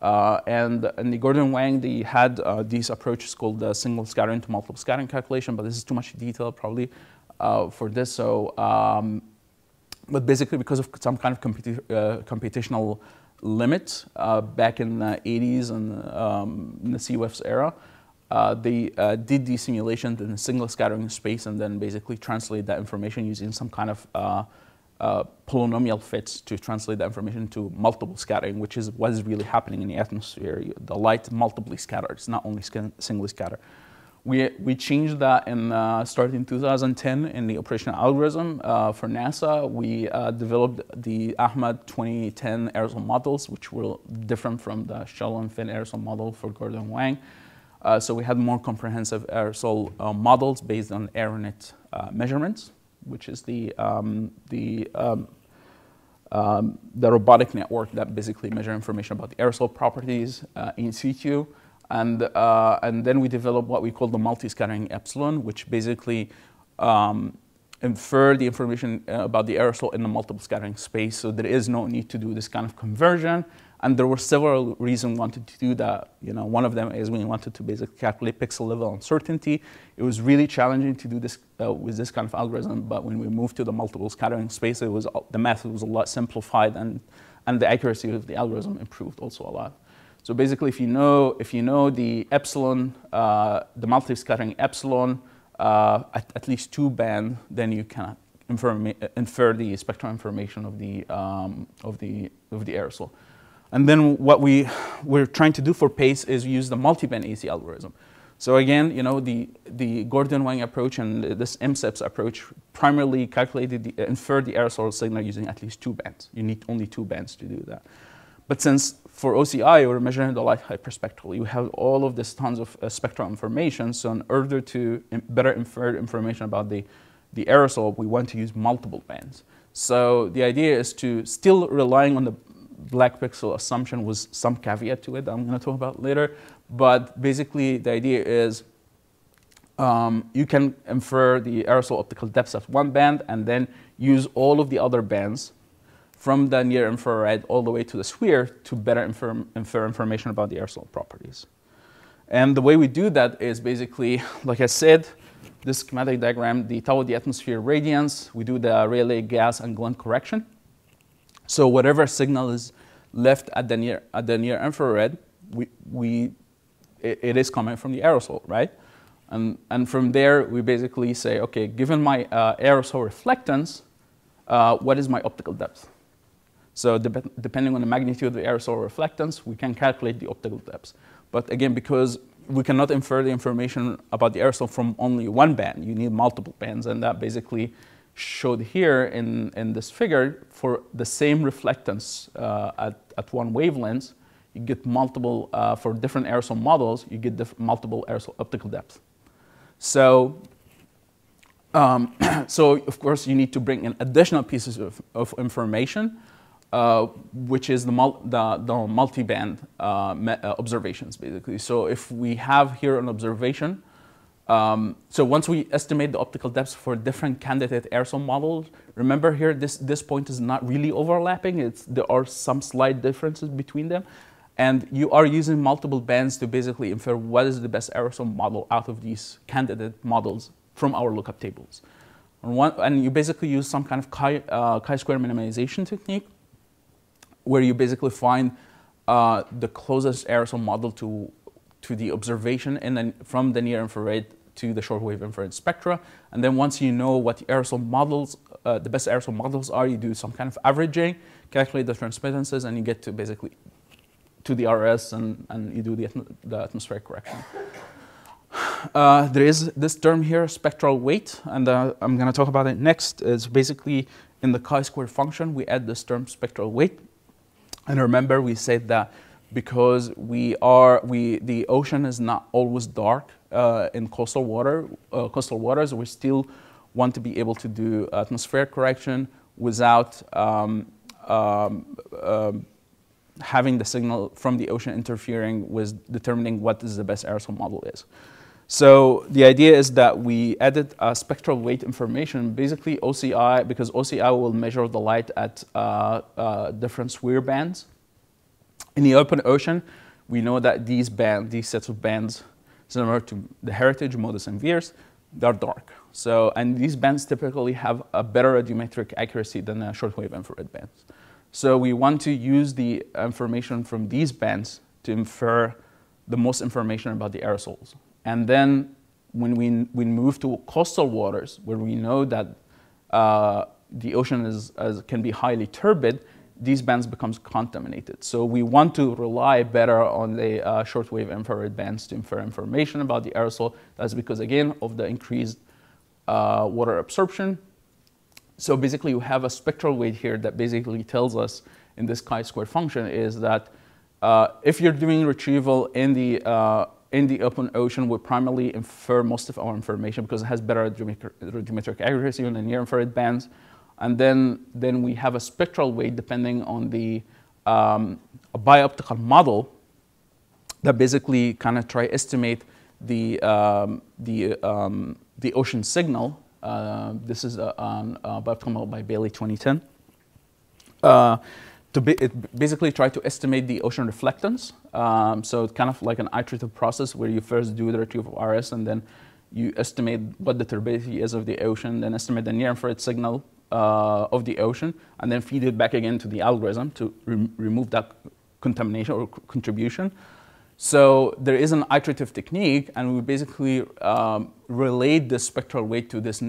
Uh, and in the Gordon Wang, they had uh, these approaches called the single scattering to multiple scattering calculation, but this is too much detail probably uh, for this. So, um, but basically because of some kind of computi uh, computational limit uh, back in the 80s and um, in the SeaWiFS era, uh, they did these simulations in a single scattering space and then basically translate that information using some kind of uh, polynomial fits to translate the information to multiple scattering, which is what is really happening in the atmosphere. The light multiply scatters, it's not only singly scattered. We, we changed that in uh, starting in 2010 in the operational algorithm uh, for NASA. We uh, developed the Ahmad 2010 aerosol models, which were different from the Shettle and Fenn aerosol model for Gordon Wang. Uh, so we had more comprehensive aerosol uh, models based on AeroNet measurements which is the, um, the, um, um, the robotic network that basically measure information about the aerosol properties uh, in situ. And, uh, and then we develop what we call the multi-scattering epsilon, which basically um, infer the information uh, about the aerosol in the multiple scattering space. So there is no need to do this kind of conversion. And there were several reasons we wanted to do that. You know, one of them is we wanted to basically calculate pixel level uncertainty. It was really challenging to do this uh, with this kind of algorithm, but when we moved to the multiple scattering space, it was the method was a lot simplified and, and the accuracy of the algorithm improved also a lot. So basically, if you know if you know the epsilon, uh, the multi-scattering epsilon uh, at, at least two band, then you can infer, infer the spectral information of the um, of the of the aerosol. And then what we, we're trying to do for PACE is use the multi-band AC algorithm. So again, you know, the, the Gordon-Wang approach and this MSEPS approach primarily calculated, the, inferred the aerosol signal using at least two bands. You need only two bands to do that. But since for OCI, we're measuring the light hyperspectrally, you have all of this tons of uh, spectral information. So in order to better infer information about the, the aerosol, we want to use multiple bands. So the idea is to still relying on the black pixel assumption was some caveat to it that I'm going to talk about later. But basically, the idea is um, you can infer the aerosol optical depth at one band and then use all of the other bands from the near infrared all the way to the SWIR to better infer, infer information about the aerosol properties. And the way we do that is basically, like I said, this schematic diagram, the tau of the atmosphere radiance, we do the Rayleigh gas and glint correction. So whatever signal is left at the near, at the near infrared, we, we, it, it is coming from the aerosol, right? And, and from there, we basically say, okay, given my uh, aerosol reflectance, uh, what is my optical depth? So de depending on the magnitude of the aerosol reflectance, we can calculate the optical depth. But again, because we cannot infer the information about the aerosol from only one band, you need multiple bands, and that basically showed here in, in this figure, for the same reflectance uh, at, at one wavelength, you get multiple, uh, for different aerosol models, you get multiple aerosol optical depth. So, um, so of course you need to bring in additional pieces of, of information, uh, which is the, mul the, the multi-band uh, uh, observations basically. So if we have here an observation um, so once we estimate the optical depths for different candidate aerosol models, remember here this, this point is not really overlapping. It's, there are some slight differences between them. And you are using multiple bands to basically infer what is the best aerosol model out of these candidate models from our lookup tables. And, one, and you basically use some kind of chi, uh, chi-square minimization technique where you basically find uh, the closest aerosol model to to the observation and then from the near infrared to the shortwave infrared spectra. And then once you know what the aerosol models, uh, the best aerosol models are, you do some kind of averaging, calculate the transmittances, and you get to basically to the RS and, and you do the, the atmospheric correction. Uh, there is this term here, spectral weight, and uh, I'm going to talk about it next. It's basically in the chi-square function, we add this term spectral weight. And remember, we said that because we are we the ocean is not always dark uh, in coastal water uh, coastal waters we still want to be able to do atmospheric correction without um, um, um, having the signal from the ocean interfering with determining what is the best aerosol model is So the idea is that we added uh, spectral weight information, basically OCI, because OCI will measure the light at uh, uh, different SWIR bands. In the open ocean, we know that these bands, these sets of bands, similar to the heritage, MODIS, and VIIRS, they're dark. So, and these bands typically have a better radiometric accuracy than the shortwave infrared bands. So we want to use the information from these bands to infer the most information about the aerosols. And then when we, we move to coastal waters, where we know that uh, the ocean is, can be highly turbid, these bands becomes contaminated. So we want to rely better on the uh, shortwave infrared bands to infer information about the aerosol. That's because, again, of the increased uh, water absorption. So basically, we have a spectral weight here that basically tells us in this chi-square function is that uh, if you're doing retrieval in the uh, in the open ocean, we primarily infer most of our information because it has better radiometric accuracy on the near infrared bands. And then, then we have a spectral weight depending on the um, bioptical model that basically kind of try estimate the, um, the, um, the ocean signal. Uh, this is a, a bioptical model by Bailey 2010. Uh, to be, it basically try to estimate the ocean reflectance. Um, so it's kind of like an iterative process where you first do the retrieval of RS and then you estimate what the turbidity is of the ocean, then estimate the near infrared signal uh, of the ocean, and then feed it back again to the algorithm to re remove that contamination or contribution. So there is an iterative technique, and we basically um, relate the spectral weight to this uh,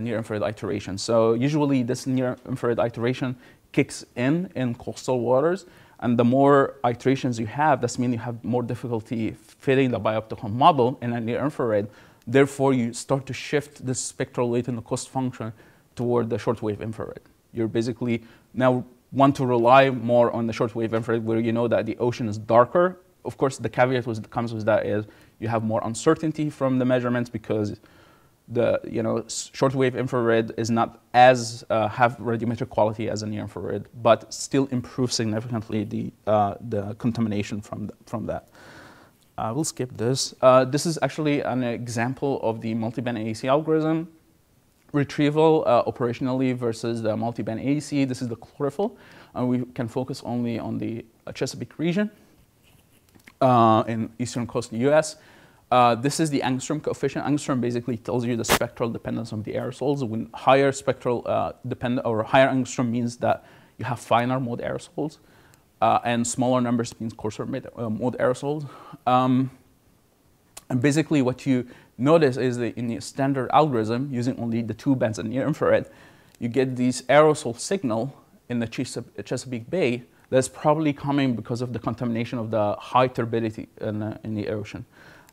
near infrared iteration. So usually this near infrared iteration kicks in in coastal waters. And the more iterations you have, that means you have more difficulty fitting the bioptical model in a near infrared. Therefore, you start to shift the spectral weight in the cost function toward the shortwave infrared. You're basically now want to rely more on the shortwave infrared where you know that the ocean is darker. Of course, the caveat that comes with that is you have more uncertainty from the measurements because the you know shortwave infrared is not as uh, have radiometric quality as a near infrared, but still improves significantly the uh, the contamination from the, from that. I will skip this. Uh, this is actually an example of the multiband AEC algorithm retrieval uh, operationally versus the multiband AEC. This is the chlorophyll, and we can focus only on the Chesapeake region uh, in eastern coast of the U.S. Uh, this is the angstrom coefficient. Angstrom basically tells you the spectral dependence of the aerosols. When higher spectral uh, depend or higher angstrom means that you have finer mode aerosols, uh, and smaller numbers means coarser mode, uh, mode aerosols. Um, and basically, what you notice is that in the standard algorithm, using only the two bands and near infrared, you get these aerosol signal in the Chesapeake Bay that's probably coming because of the contamination of the high turbidity in, in the ocean.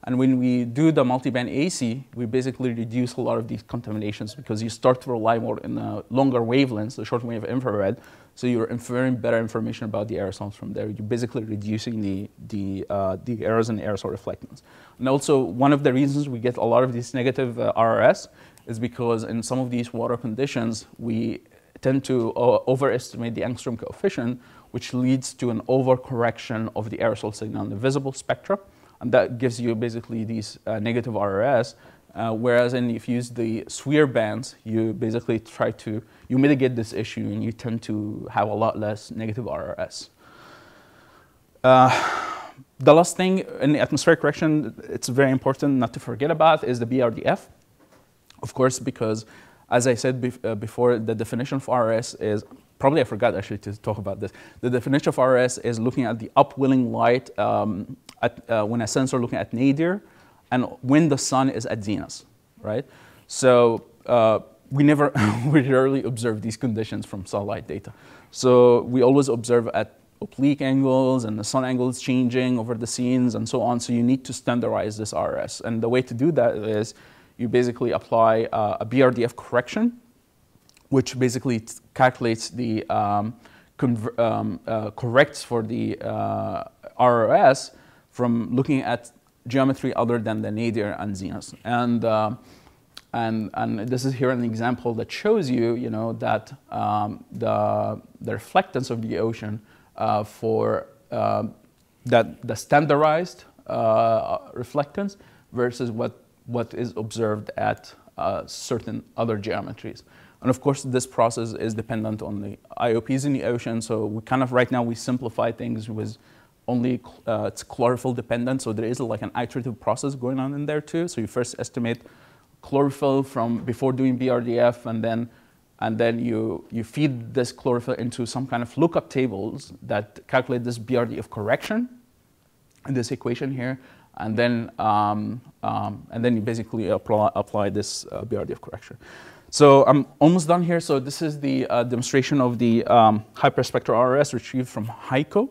And when we do the multiband AC, we basically reduce a lot of these contaminations because you start to rely more in the longer wavelengths, the short wave infrared. So you're inferring better information about the aerosols from there. You're basically reducing the, the, uh, the errors in aerosol reflectance. And also, one of the reasons we get a lot of these negative uh, RRS is because in some of these water conditions, we tend to uh, overestimate the angstrom coefficient, which leads to an overcorrection of the aerosol signal in the visible spectra. And that gives you basically these uh, negative RRS. Uh, whereas in, if you use the SWIR bands, you basically try to, you mitigate this issue and you tend to have a lot less negative RRS. Uh, the last thing in the atmospheric correction, it's very important not to forget about is the BRDF. Of course, because as I said uh, before, the definition of RRS is probably I forgot actually to talk about this. The definition of RRS is looking at the upwelling light um, at, uh, when a sensor looking at nadir and when the sun is at zenith, right? So uh, we never, we rarely observe these conditions from satellite data. So we always observe at oblique angles and the sun angles changing over the scenes and so on. So you need to standardize this RS. And the way to do that is you basically apply uh, a BRDF correction which basically calculates the um, um, uh, corrects for the uh, RRS from looking at geometry other than the nadir and zenith. And, uh, and, and this is here an example that shows you, you know, that um, the, the reflectance of the ocean uh, for uh, that the standardized uh, reflectance versus what what is observed at uh, certain other geometries. And of course, this process is dependent on the IOPs in the ocean. So we kind of right now we simplify things with only uh, it's chlorophyll dependent. So there is like an iterative process going on in there too. So you first estimate chlorophyll from before doing BRDF, and then and then you you feed this chlorophyll into some kind of lookup tables that calculate this BRDF correction in this equation here, and then um, um, and then you basically apply, apply this uh, BRDF correction. So I'm almost done here. So this is the uh, demonstration of the um, hyperspectral RRS retrieved from HICO.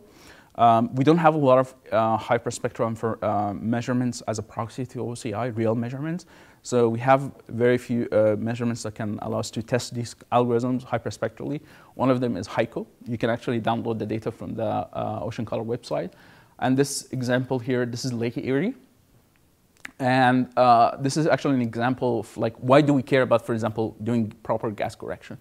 Um, we don't have a lot of uh, hyperspectral uh, measurements as a proxy to OCI, real measurements. So we have very few uh, measurements that can allow us to test these algorithms hyperspectrally. One of them is HICO. You can actually download the data from the uh, Ocean Color website. And this example here, this is Lake Erie. And uh, this is actually an example of like, why do we care about, for example, doing proper gas correction?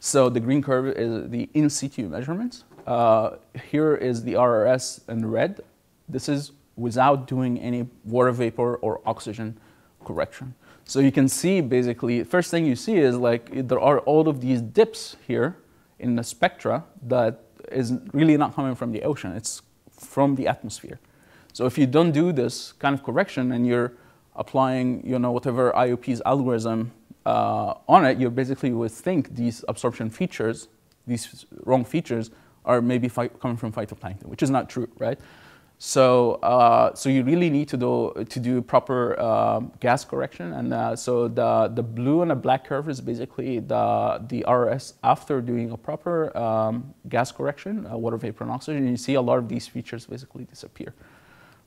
So the green curve is the in situ measurements. Uh, here is the RRS in red. This is without doing any water vapor or oxygen correction. So you can see basically, first thing you see is like there are all of these dips here in the spectra that is really not coming from the ocean. It's from the atmosphere. So if you don't do this kind of correction and you're applying, you know, whatever IOP's algorithm uh, on it, you basically would think these absorption features, these wrong features, are maybe coming from phytoplankton, which is not true, right? So, uh, so you really need to do to do proper uh, gas correction, and uh, so the the blue and the black curve is basically the the RS after doing a proper um, gas correction, uh, water vapor and oxygen. You see a lot of these features basically disappear.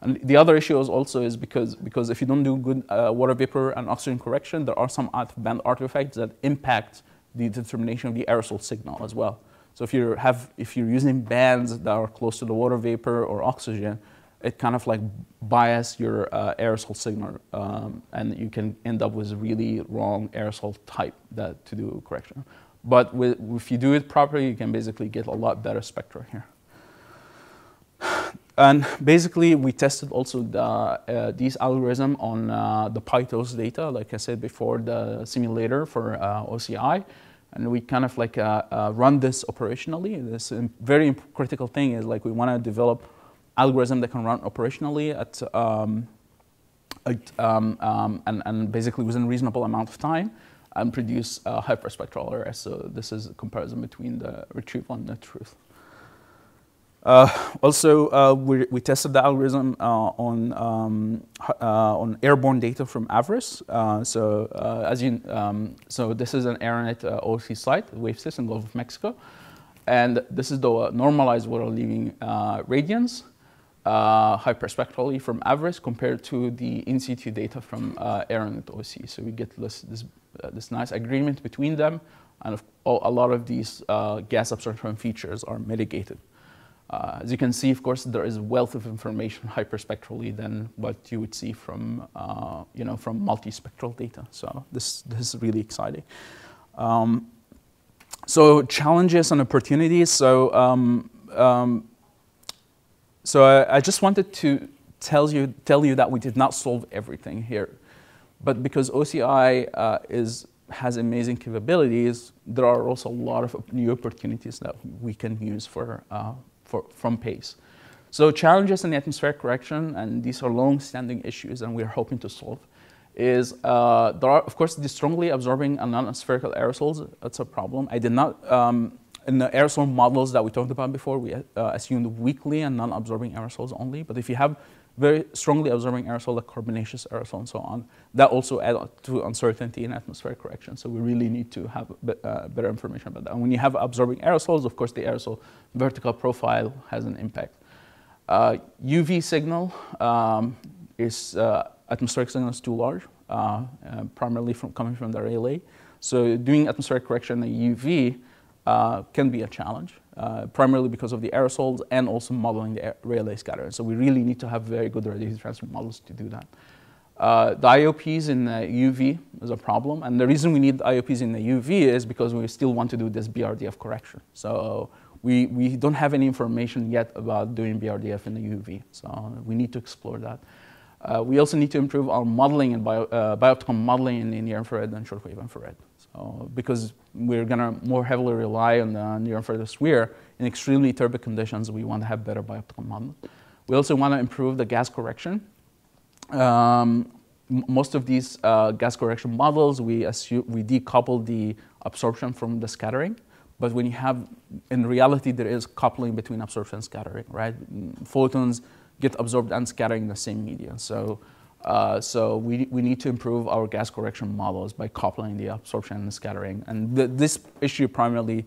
And the other issue is also is because, because if you don't do good uh, water vapor and oxygen correction, there are some out-of-band artifacts that impact the determination of the aerosol signal as well. So if, you have, if you're using bands that are close to the water vapor or oxygen, it kind of like bias your uh, aerosol signal, um, and you can end up with really wrong aerosol type that to do correction. But with, if you do it properly, you can basically get a lot better spectra here. And basically, we tested also the, uh, these algorithm on uh, the PyTorch data, like I said before, the simulator for uh, OCI. And we kind of like uh, uh, run this operationally. This very critical thing is like we want to develop algorithm that can run operationally at, um, at um, um, and, and basically within a reasonable amount of time and produce hyperspectral RS. So this is a comparison between the retrieval and the truth. Uh, also, uh, we, we, tested the algorithm uh, on, um, uh, on airborne data from AVIRIS. Uh, so, uh, as you, um, so this is an AeroNet OC site, WaveCIS in Gulf of Mexico. And this is the normalized water leaving radiance hyperspectrally from AVIRIS compared to the in situ data from AeroNet OC. So we get this, this, this, nice agreement between them. And a lot of these gas absorption features are mitigated. Uh, as you can see, of course, there is wealth of information hyperspectrally than what you would see from, uh, you know, from multispectral data. So this, this is really exciting. Um, so challenges and opportunities. So, um, um, so I, I, just wanted to tell you, tell you that we did not solve everything here. But because OCI uh, is, has amazing capabilities, there are also a lot of new opportunities that we can use for, uh, for, from PACE. So challenges in the atmospheric correction, and these are long-standing issues and we're hoping to solve, is uh, there are, of course, the strongly absorbing and non-spherical aerosols. That's a problem. I did not, um, in the aerosol models that we talked about before, we uh, assumed weakly and non-absorbing aerosols only. But if you have very strongly absorbing aerosol, like carbonaceous aerosol and so on. That also adds to uncertainty in atmospheric correction. So we really need to have uh, better information about that. And when you have absorbing aerosols, of course, the aerosol vertical profile has an impact. Uh, UV signal um, is uh, atmospheric signal is too large, uh, uh, primarily from coming from the Rayleigh. So doing atmospheric correction in UV uh, can be a challenge uh, primarily because of the aerosols and also modeling the Rayleigh scatter. So we really need to have very good radiation transfer models to do that. Uh, the IOPs in the UV is a problem, and the reason we need IOPs in the UV is because we still want to do this BRDF correction. So we, we don't have any information yet about doing BRDF in the UV, so we need to explore that. Uh, we also need to improve our modeling and bio, uh, modeling in the near infrared and shortwave infrared. So, because we're going to more heavily rely on the near infrared SWIR in extremely turbid conditions, we want to have better bioptical models. We also want to improve the gas correction. Um, most of these uh, gas correction models, we, assume, we decouple the absorption from the scattering. But when you have, in reality, there is coupling between absorption and scattering, right? Photons get absorbed and scattering in the same medium. So, uh, so we, we need to improve our gas correction models by coupling the absorption and scattering. And the, this issue primarily,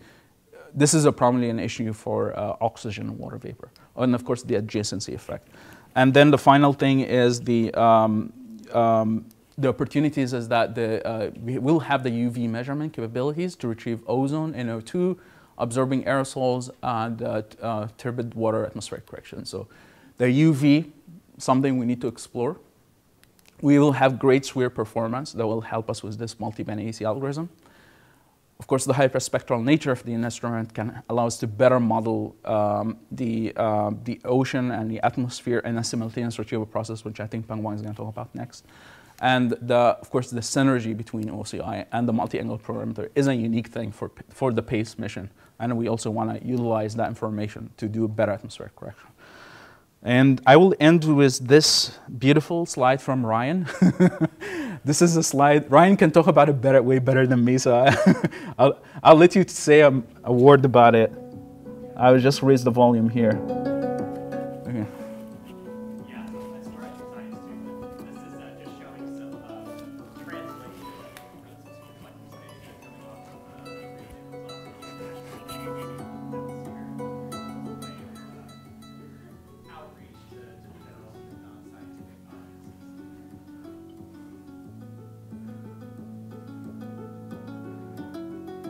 this is a primarily an issue for uh, oxygen and water vapor. And of course, the adjacency effect. And then the final thing is the, um, um, the opportunities is that the, uh, we will have the UV measurement capabilities to retrieve ozone, NO2, absorbing aerosols, and uh, uh, turbid water atmospheric correction. So the UV, something we need to explore. We will have great SWIR performance that will help us with this multi-band AEC algorithm. Of course, the hyperspectral nature of the instrument can allow us to better model um, the, uh, the ocean and the atmosphere in a simultaneous retrieval process, which I think Peng-Wang is going to talk about next. And the, of course, the synergy between OCI and the multi-angle polarimeter is a unique thing for, for the PACE mission. And we also want to utilize that information to do a better atmospheric correction. And I will end with this beautiful slide from Ryan. this is a slide, Ryan can talk about it better, way better than me, so I, I'll, I'll let you say a, a word about it. I will just raise the volume here.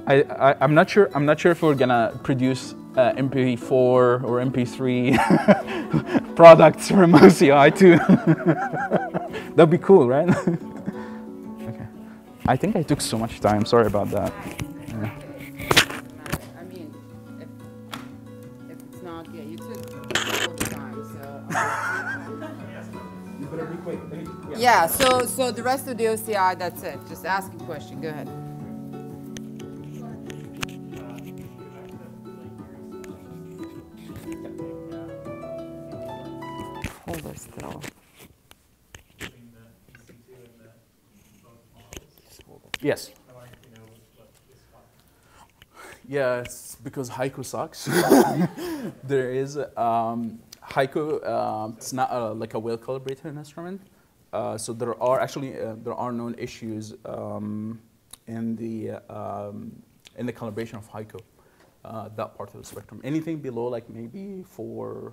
I, I, I'm not sure. I'm not sure if we're gonna produce uh, MP4 or MP3 products from OCI too. That'd be cool, right? okay. I think I took so much time. Sorry about that. Yeah. I mean, if, if it's not, yeah, you took all the time, so. Yeah, so, so the rest of the OCI, that's it. Just ask a question, go ahead. Hold still. Between the EC2 and the both models. Yes. Yeah, it's because HICO sucks. there is um, HICO. Um, it's not uh, like a well calibrated instrument. Uh, so there are actually uh, there are known issues um, in the um, in the calibration of HICO, uh, that part of the spectrum. Anything below like maybe four,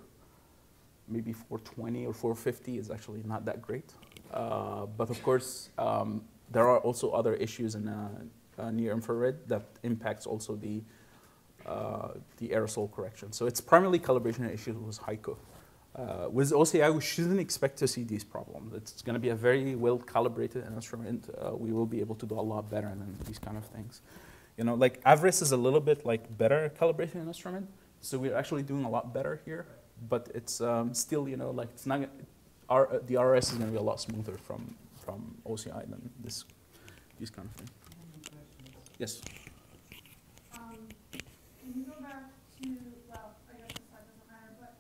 maybe 420 or 450 is actually not that great. Uh, but of course, um, there are also other issues in uh, uh, near infrared that impacts also the uh, the aerosol correction. So it's primarily calibration issues with HICO. Uh, with OCI, we shouldn't expect to see these problems. It's going to be a very well calibrated instrument. We will be able to do a lot better than these kind of things. You know, like AVIRIS is a little bit like better calibration instrument, so we're actually doing a lot better here. But it's um, still, you know, like it's not. Our, the RS is going to be a lot smoother from from OCI than this these kind of things. Yes. Um, can you go back to, well, I guess this slide doesn't matter, but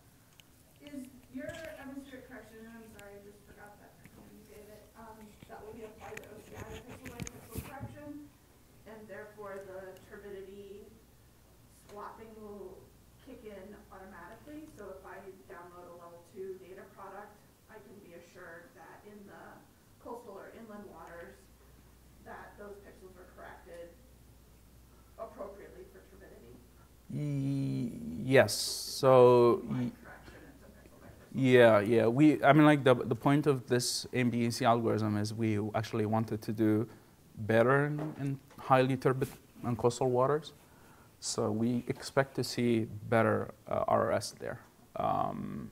is your atmospheric correction, and I'm sorry, I just forgot that when you gave it, um, that will be applied to OCI pixel by pixel correction, and therefore the turbidity swapping will kick in automatically, so if I download a level two data product, I can be assured that in the coastal or inland waters, that those pixels were corrected appropriately for turbidity. Y- yes. So. Yeah, yeah. We, I mean, like the, the point of this MBEC algorithm is we actually wanted to do better in, in highly turbid and coastal waters. So we expect to see better uh, RRS there. Um,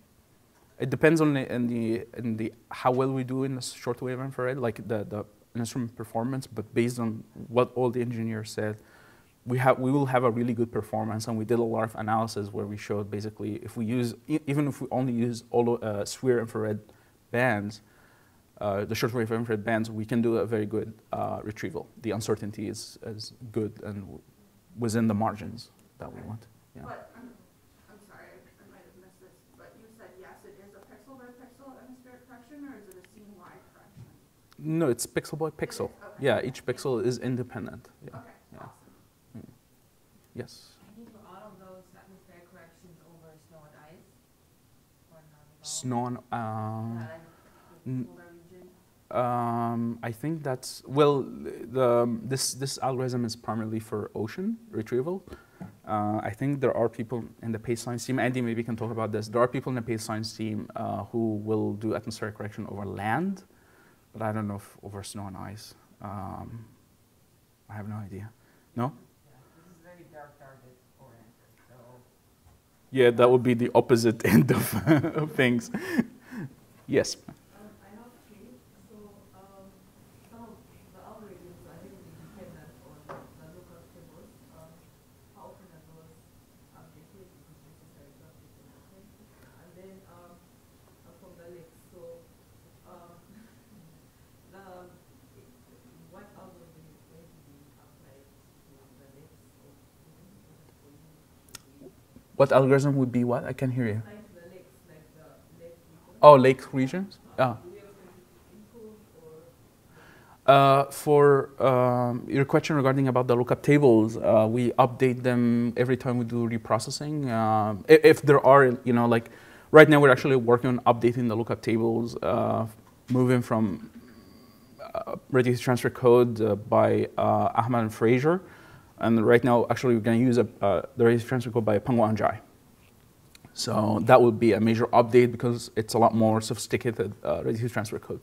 it depends on the, in the, in the how well we do in the shortwave infrared, like the, the instrument performance. But based on what all the engineers said, we have we will have a really good performance and we did a lot of analysis where we showed basically if we use even if we only use all uh, sphere infrared bands uh, the shortwave infrared bands, we can do a very good uh, retrieval. The uncertainty is, is good and w- within the margins that we want. Yeah. But, I'm, I'm sorry, I might have missed this, but you said yes, it is a pixel by pixel atmospheric correction, or is it a scene-wide correction? No, it's pixel by pixel. Okay. Yeah, each pixel is independent. Yeah. Okay. Yes. I need for all of those atmospheric corrections over snow and ice? Or none at all? Snow. and, Um, Yeah, like the n- polar region? Um, I think that's well. The this this algorithm is primarily for ocean retrieval. Uh, I think there are people in the pace science team. Andy maybe can talk about this. There are people in the pace science team uh, who will do atmospheric correction over land, but I don't know if over snow and ice. Um, I have no idea. No. Yeah, this is very dark target oriented, so. Yeah, that would be the opposite end of, of things. yes. Um, I have three. So, um, some of the algorithms are heavily dependent on the local tables. Um, how often are those updated? Is it necessary to update them often? And then, um, uh, from the lakes, so, um, the, what algorithm is going to be applied to the lakes? So, for you, What algorithm would be what? I can hear you. apply lakes, like lake? Oh, lake regions. Ah. Do we expect it to improve or? Uh, for um, your question regarding about the lookup tables, uh, we update them every time we do reprocessing. Um, i- if there are, you know, like right now we're actually working on updating the lookup tables, uh, moving from uh, radius transfer code uh, by uh, Ahmad and Fraser, and right now actually we're going to use a, uh, the radius transfer code by Pango. So that would be a major update because it's a lot more sophisticated uh, transfer code.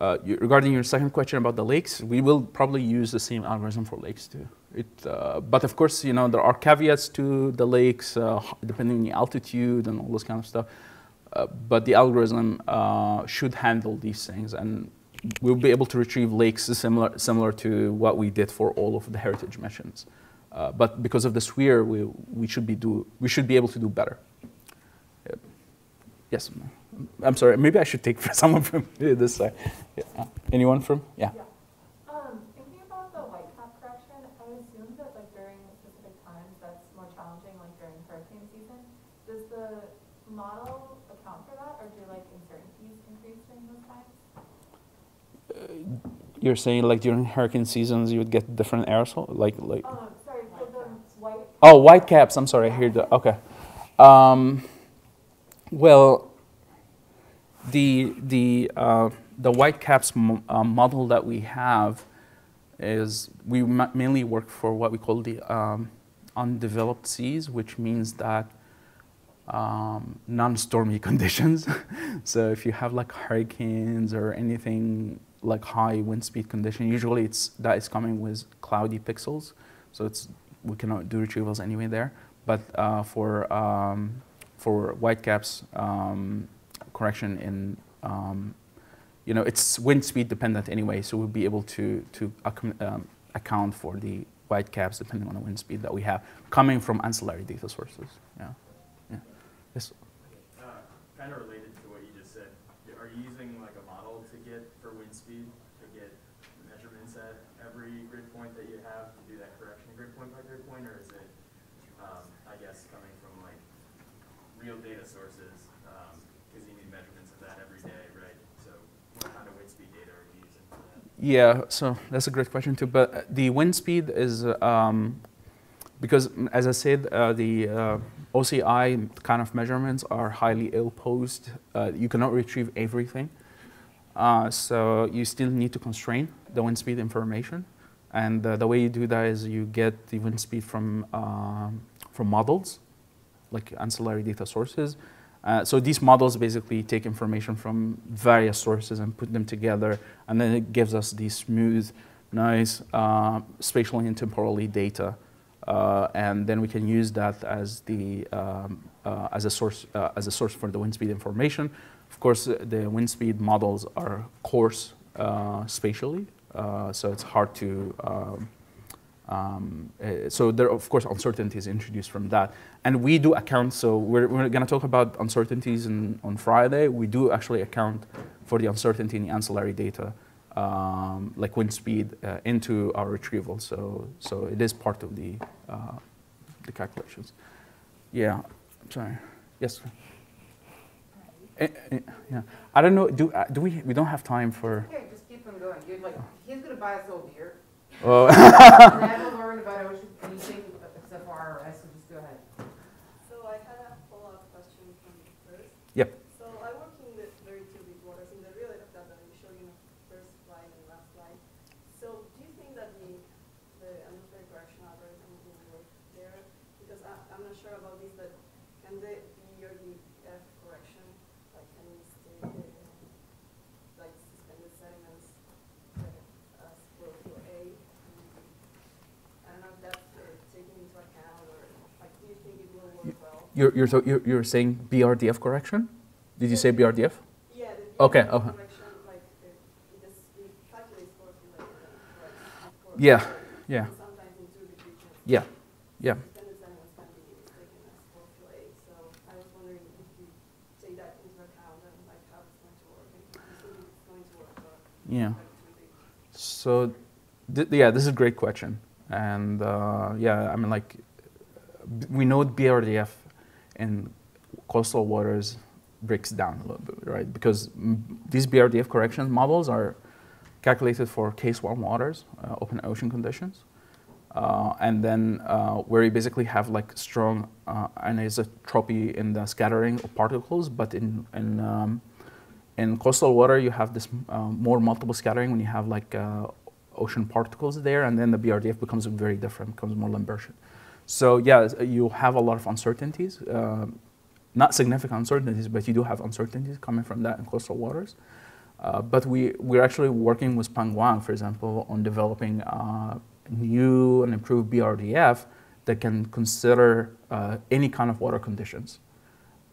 Uh, you, regarding your second question about the lakes, we will probably use the same algorithm for lakes too. It, uh, but of course, you know there are caveats to the lakes uh, depending on the altitude and all this kind of stuff. Uh, but the algorithm uh, should handle these things, and we'll be able to retrieve lakes similar similar to what we did for all of the heritage missions. Uh, but because of the sphere, we, we should be do we should be able to do better. Yes. I'm sorry. Maybe I should take someone from this side. Yeah. Anyone from? Yeah. Um, thinking about the white cap correction, I assume that like during specific times that's more challenging, like during hurricane season. Does the model account for that, or do like uncertainties increase during those times? You're saying like during hurricane seasons you would get different aerosol, like like. Um, sorry, white. Oh, white caps. I'm sorry. I hear the okay. Um, well, the the uh, the white caps uh, model that we have is we ma- mainly work for what we call the um, undeveloped seas, which means that um, non-stormy conditions. so if you have like hurricanes or anything like high wind speed condition, usually it's that is coming with cloudy pixels. So it's we cannot do retrievals anyway there. But uh, for um, for whitecaps um, correction in um, you know it's wind speed dependent anyway, so we'll be able to to um, account for the whitecaps depending on the wind speed that we have coming from ancillary data sources. Yeah, yeah. Yes. Uh, kind of related to what you just said, y- are you using like a model to get for wind speed, to get measurements at every grid point that you have to do that correction grid point by grid point, or is it, um, I guess, coming from like real data sources? Because you need measurements of that every day, right? So what kind of wind speed data are you using for that? Yeah, so that's a great question too. But uh, the wind speed is um, because, mm, as I said, uh, the uh, OCI kind of measurements are highly ill-posed. Uh, you cannot retrieve everything, uh, so you still need to constrain the wind speed information. And uh, the way you do that is you get the wind speed from um, from models, like ancillary data sources. Uh, so these models basically take information from various sources and put them together, and then it gives us these smooth, nice, uh, spatially and temporally data, uh, and then we can use that as the um, uh, as a source uh, as a source for the wind speed information. Of course, the wind speed models are coarse uh, spatially, so it's hard to. Um, um, uh, so there, of course, uncertainties introduced from that, and we do account. So we're, we're going to talk about uncertainties in, on Friday. We do actually account for the uncertainty in the ancillary data, um, like wind speed, uh, into our retrieval. So, so it is part of the, uh, the calculations. Yeah, I'm sorry. Yes. Eh, eh, yeah. I don't know. Do, uh, do we? We don't have time for. Okay, just keep them going. Like, he's gonna buy us all beer. Oh. and then we'll learn about ocean, except for RRS, so just go ahead. So I had a follow-up question from first. Yep. So I work in the very turbid waters in the real life data you showed in the first slide and last slide. So do you think that the the atmospheric correction algorithm will work there? Because I, I'm not sure about this, but can the BRDF correction, like can we stay, uh, like suspended sediments like, as flow to A? I don't know if that's uh, taken into account or like do you think it will work well? You're, you're, so you're, you're saying BRDF correction? Did you say BRDF? Yeah, the Okay, BRDF uh-huh. correction, like, it, it just, it calculates for like, Yeah, yeah. and Sometimes in two regions. Yeah, yeah. Suspended sediments can be mistaken as for clay, so I was wondering if you take that into account and like how it's going to work, and if you think it's going to work or Yeah. like turbid. So, th- yeah, this is a great question. And uh, yeah, I mean, like, b- we know BRDF in coastal waters breaks down a little bit, right? Because these BRDF correction models are calculated for case one waters, uh, open ocean conditions. Uh, and then uh, where you basically have like strong uh, anisotropy in the scattering of particles, but in, in um, in coastal water, you have this uh, more multiple scattering when you have like uh, ocean particles there, and then the BRDF becomes very different, becomes more Lambertian. So yeah, you have a lot of uncertainties, uh, not significant uncertainties, but you do have uncertainties coming from that in coastal waters. Uh, but we, we're actually working with Pangwang, for example, on developing uh, new and improved BRDF that can consider uh, any kind of water conditions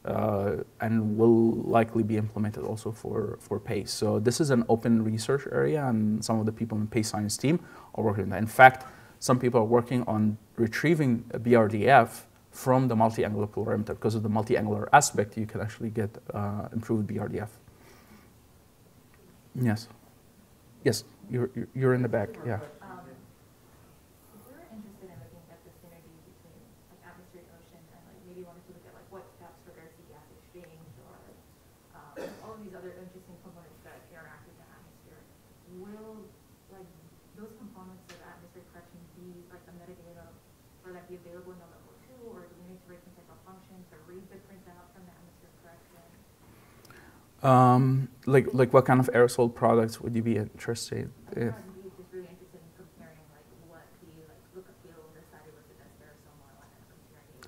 uh, and will likely be implemented also for, for PACE. So this is an open research area, and some of the people in the PACE science team are working on that. In fact, some people are working on retrieving a BRDF from the multi-angular polarimeter. Because of the multi-angular aspect, you can actually get uh, improved BRDF. Yes. Yes, you're, you're- you're in the back, yeah. Um, We're interested in looking at the synergy between like atmosphere and ocean and like maybe wanted to look at like what steps for air sea gas exchange or um, all of these other interesting components that interact with the atmosphere. Will like those components of atmospheric correction be like the metadata or that be available in the level two or do we need to write some type of function to read the printout from the atmospheric correction? Um, like, like what kind of aerosol products would you be interested in? I'd be just really interested in comparing like what the like lookup table decided was the best aerosol model and then comparing it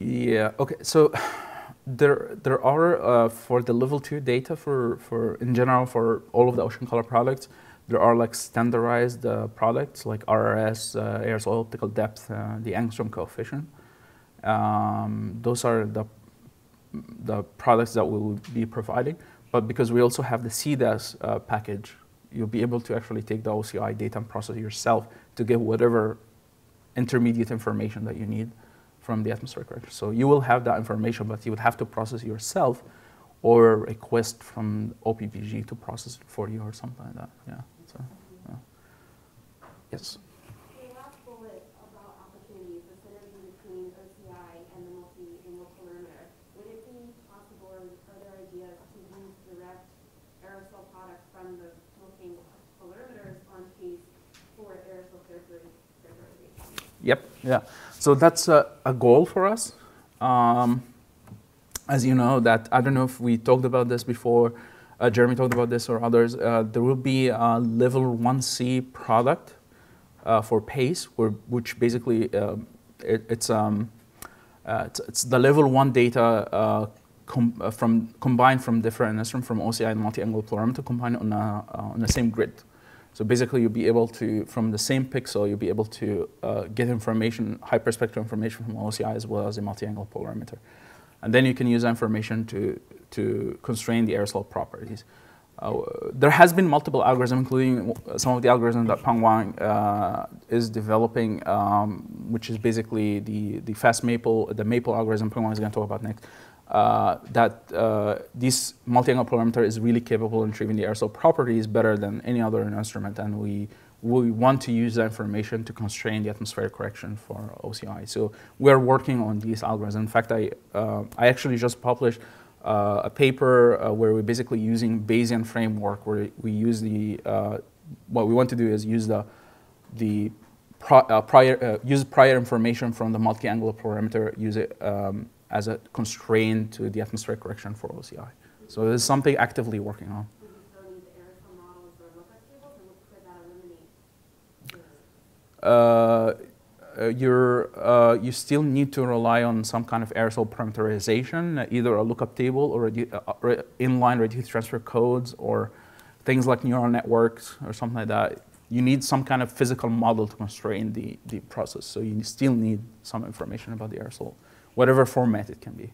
with like, Yeah. Okay. So there there are uh, for the level two data for for in general for all of the ocean color products, there are like standardized uh, products like RRS, uh, aerosol optical depth, uh, the angstrom coefficient. Um, those are the the products that we will be providing. But because we also have the SeaDAS uh, package, you'll be able to actually take the OCI data and process yourself to get whatever intermediate information that you need from the atmospheric correction. So you will have that information, but you would have to process yourself or request from OBPG to process it for you or something like that. Yeah. So, yeah. Yes. The last bullet about opportunities, the synergy between OCI and the multi-angle polarimeter. Would it be possible, or are there ideas to use direct aerosol products from the multi-angle polarimeters on PACE for aerosol characteri- characterization? Yep. Yeah. So that's a, a goal for us. Um, as you know, that I don't know if we talked about this before. Uh, Jeremy talked about this or others. Uh, there will be a level 1C product uh, for PACE, where, which basically um, it, it's, um, uh, it's, it's the level one data uh, com- uh, from combined from different instruments from OCI and multi-angle polarimeter combined on, a, uh, on the same grid. So basically, you'll be able to, from the same pixel, you'll be able to uh, get information, hyperspectral information from OCI as well as a multi-angle polarimeter. And then you can use that information to, to constrain the aerosol properties. Uh, there has been multiple algorithms, including some of the algorithms that Peng Wang uh, is developing, um, which is basically the, the FastMAPOL, the MAPOL algorithm Peng Wang is going to talk about next. Uh, that uh, this multi-angle polarimeter is really capable in retrieving the aerosol properties better than any other instrument, and we we want to use that information to constrain the atmospheric correction for OCI. So we're working on these algorithms. In fact, I uh, I actually just published uh, a paper uh, where we're basically using Bayesian framework, where we use the uh, what we want to do is use the the prior use prior information from the multi-angle polarimeter, use it um, as a constraint to the atmospheric correction for OCI. So this is something actively working on. Uh, uh, you're, uh, you still need to rely on some kind of aerosol parameterization, either a lookup table or, uh, inline radiative transfer codes or things like neural networks or something like that. You need some kind of physical model to constrain the, the process. So you still need some information about the aerosol whatever format it can be.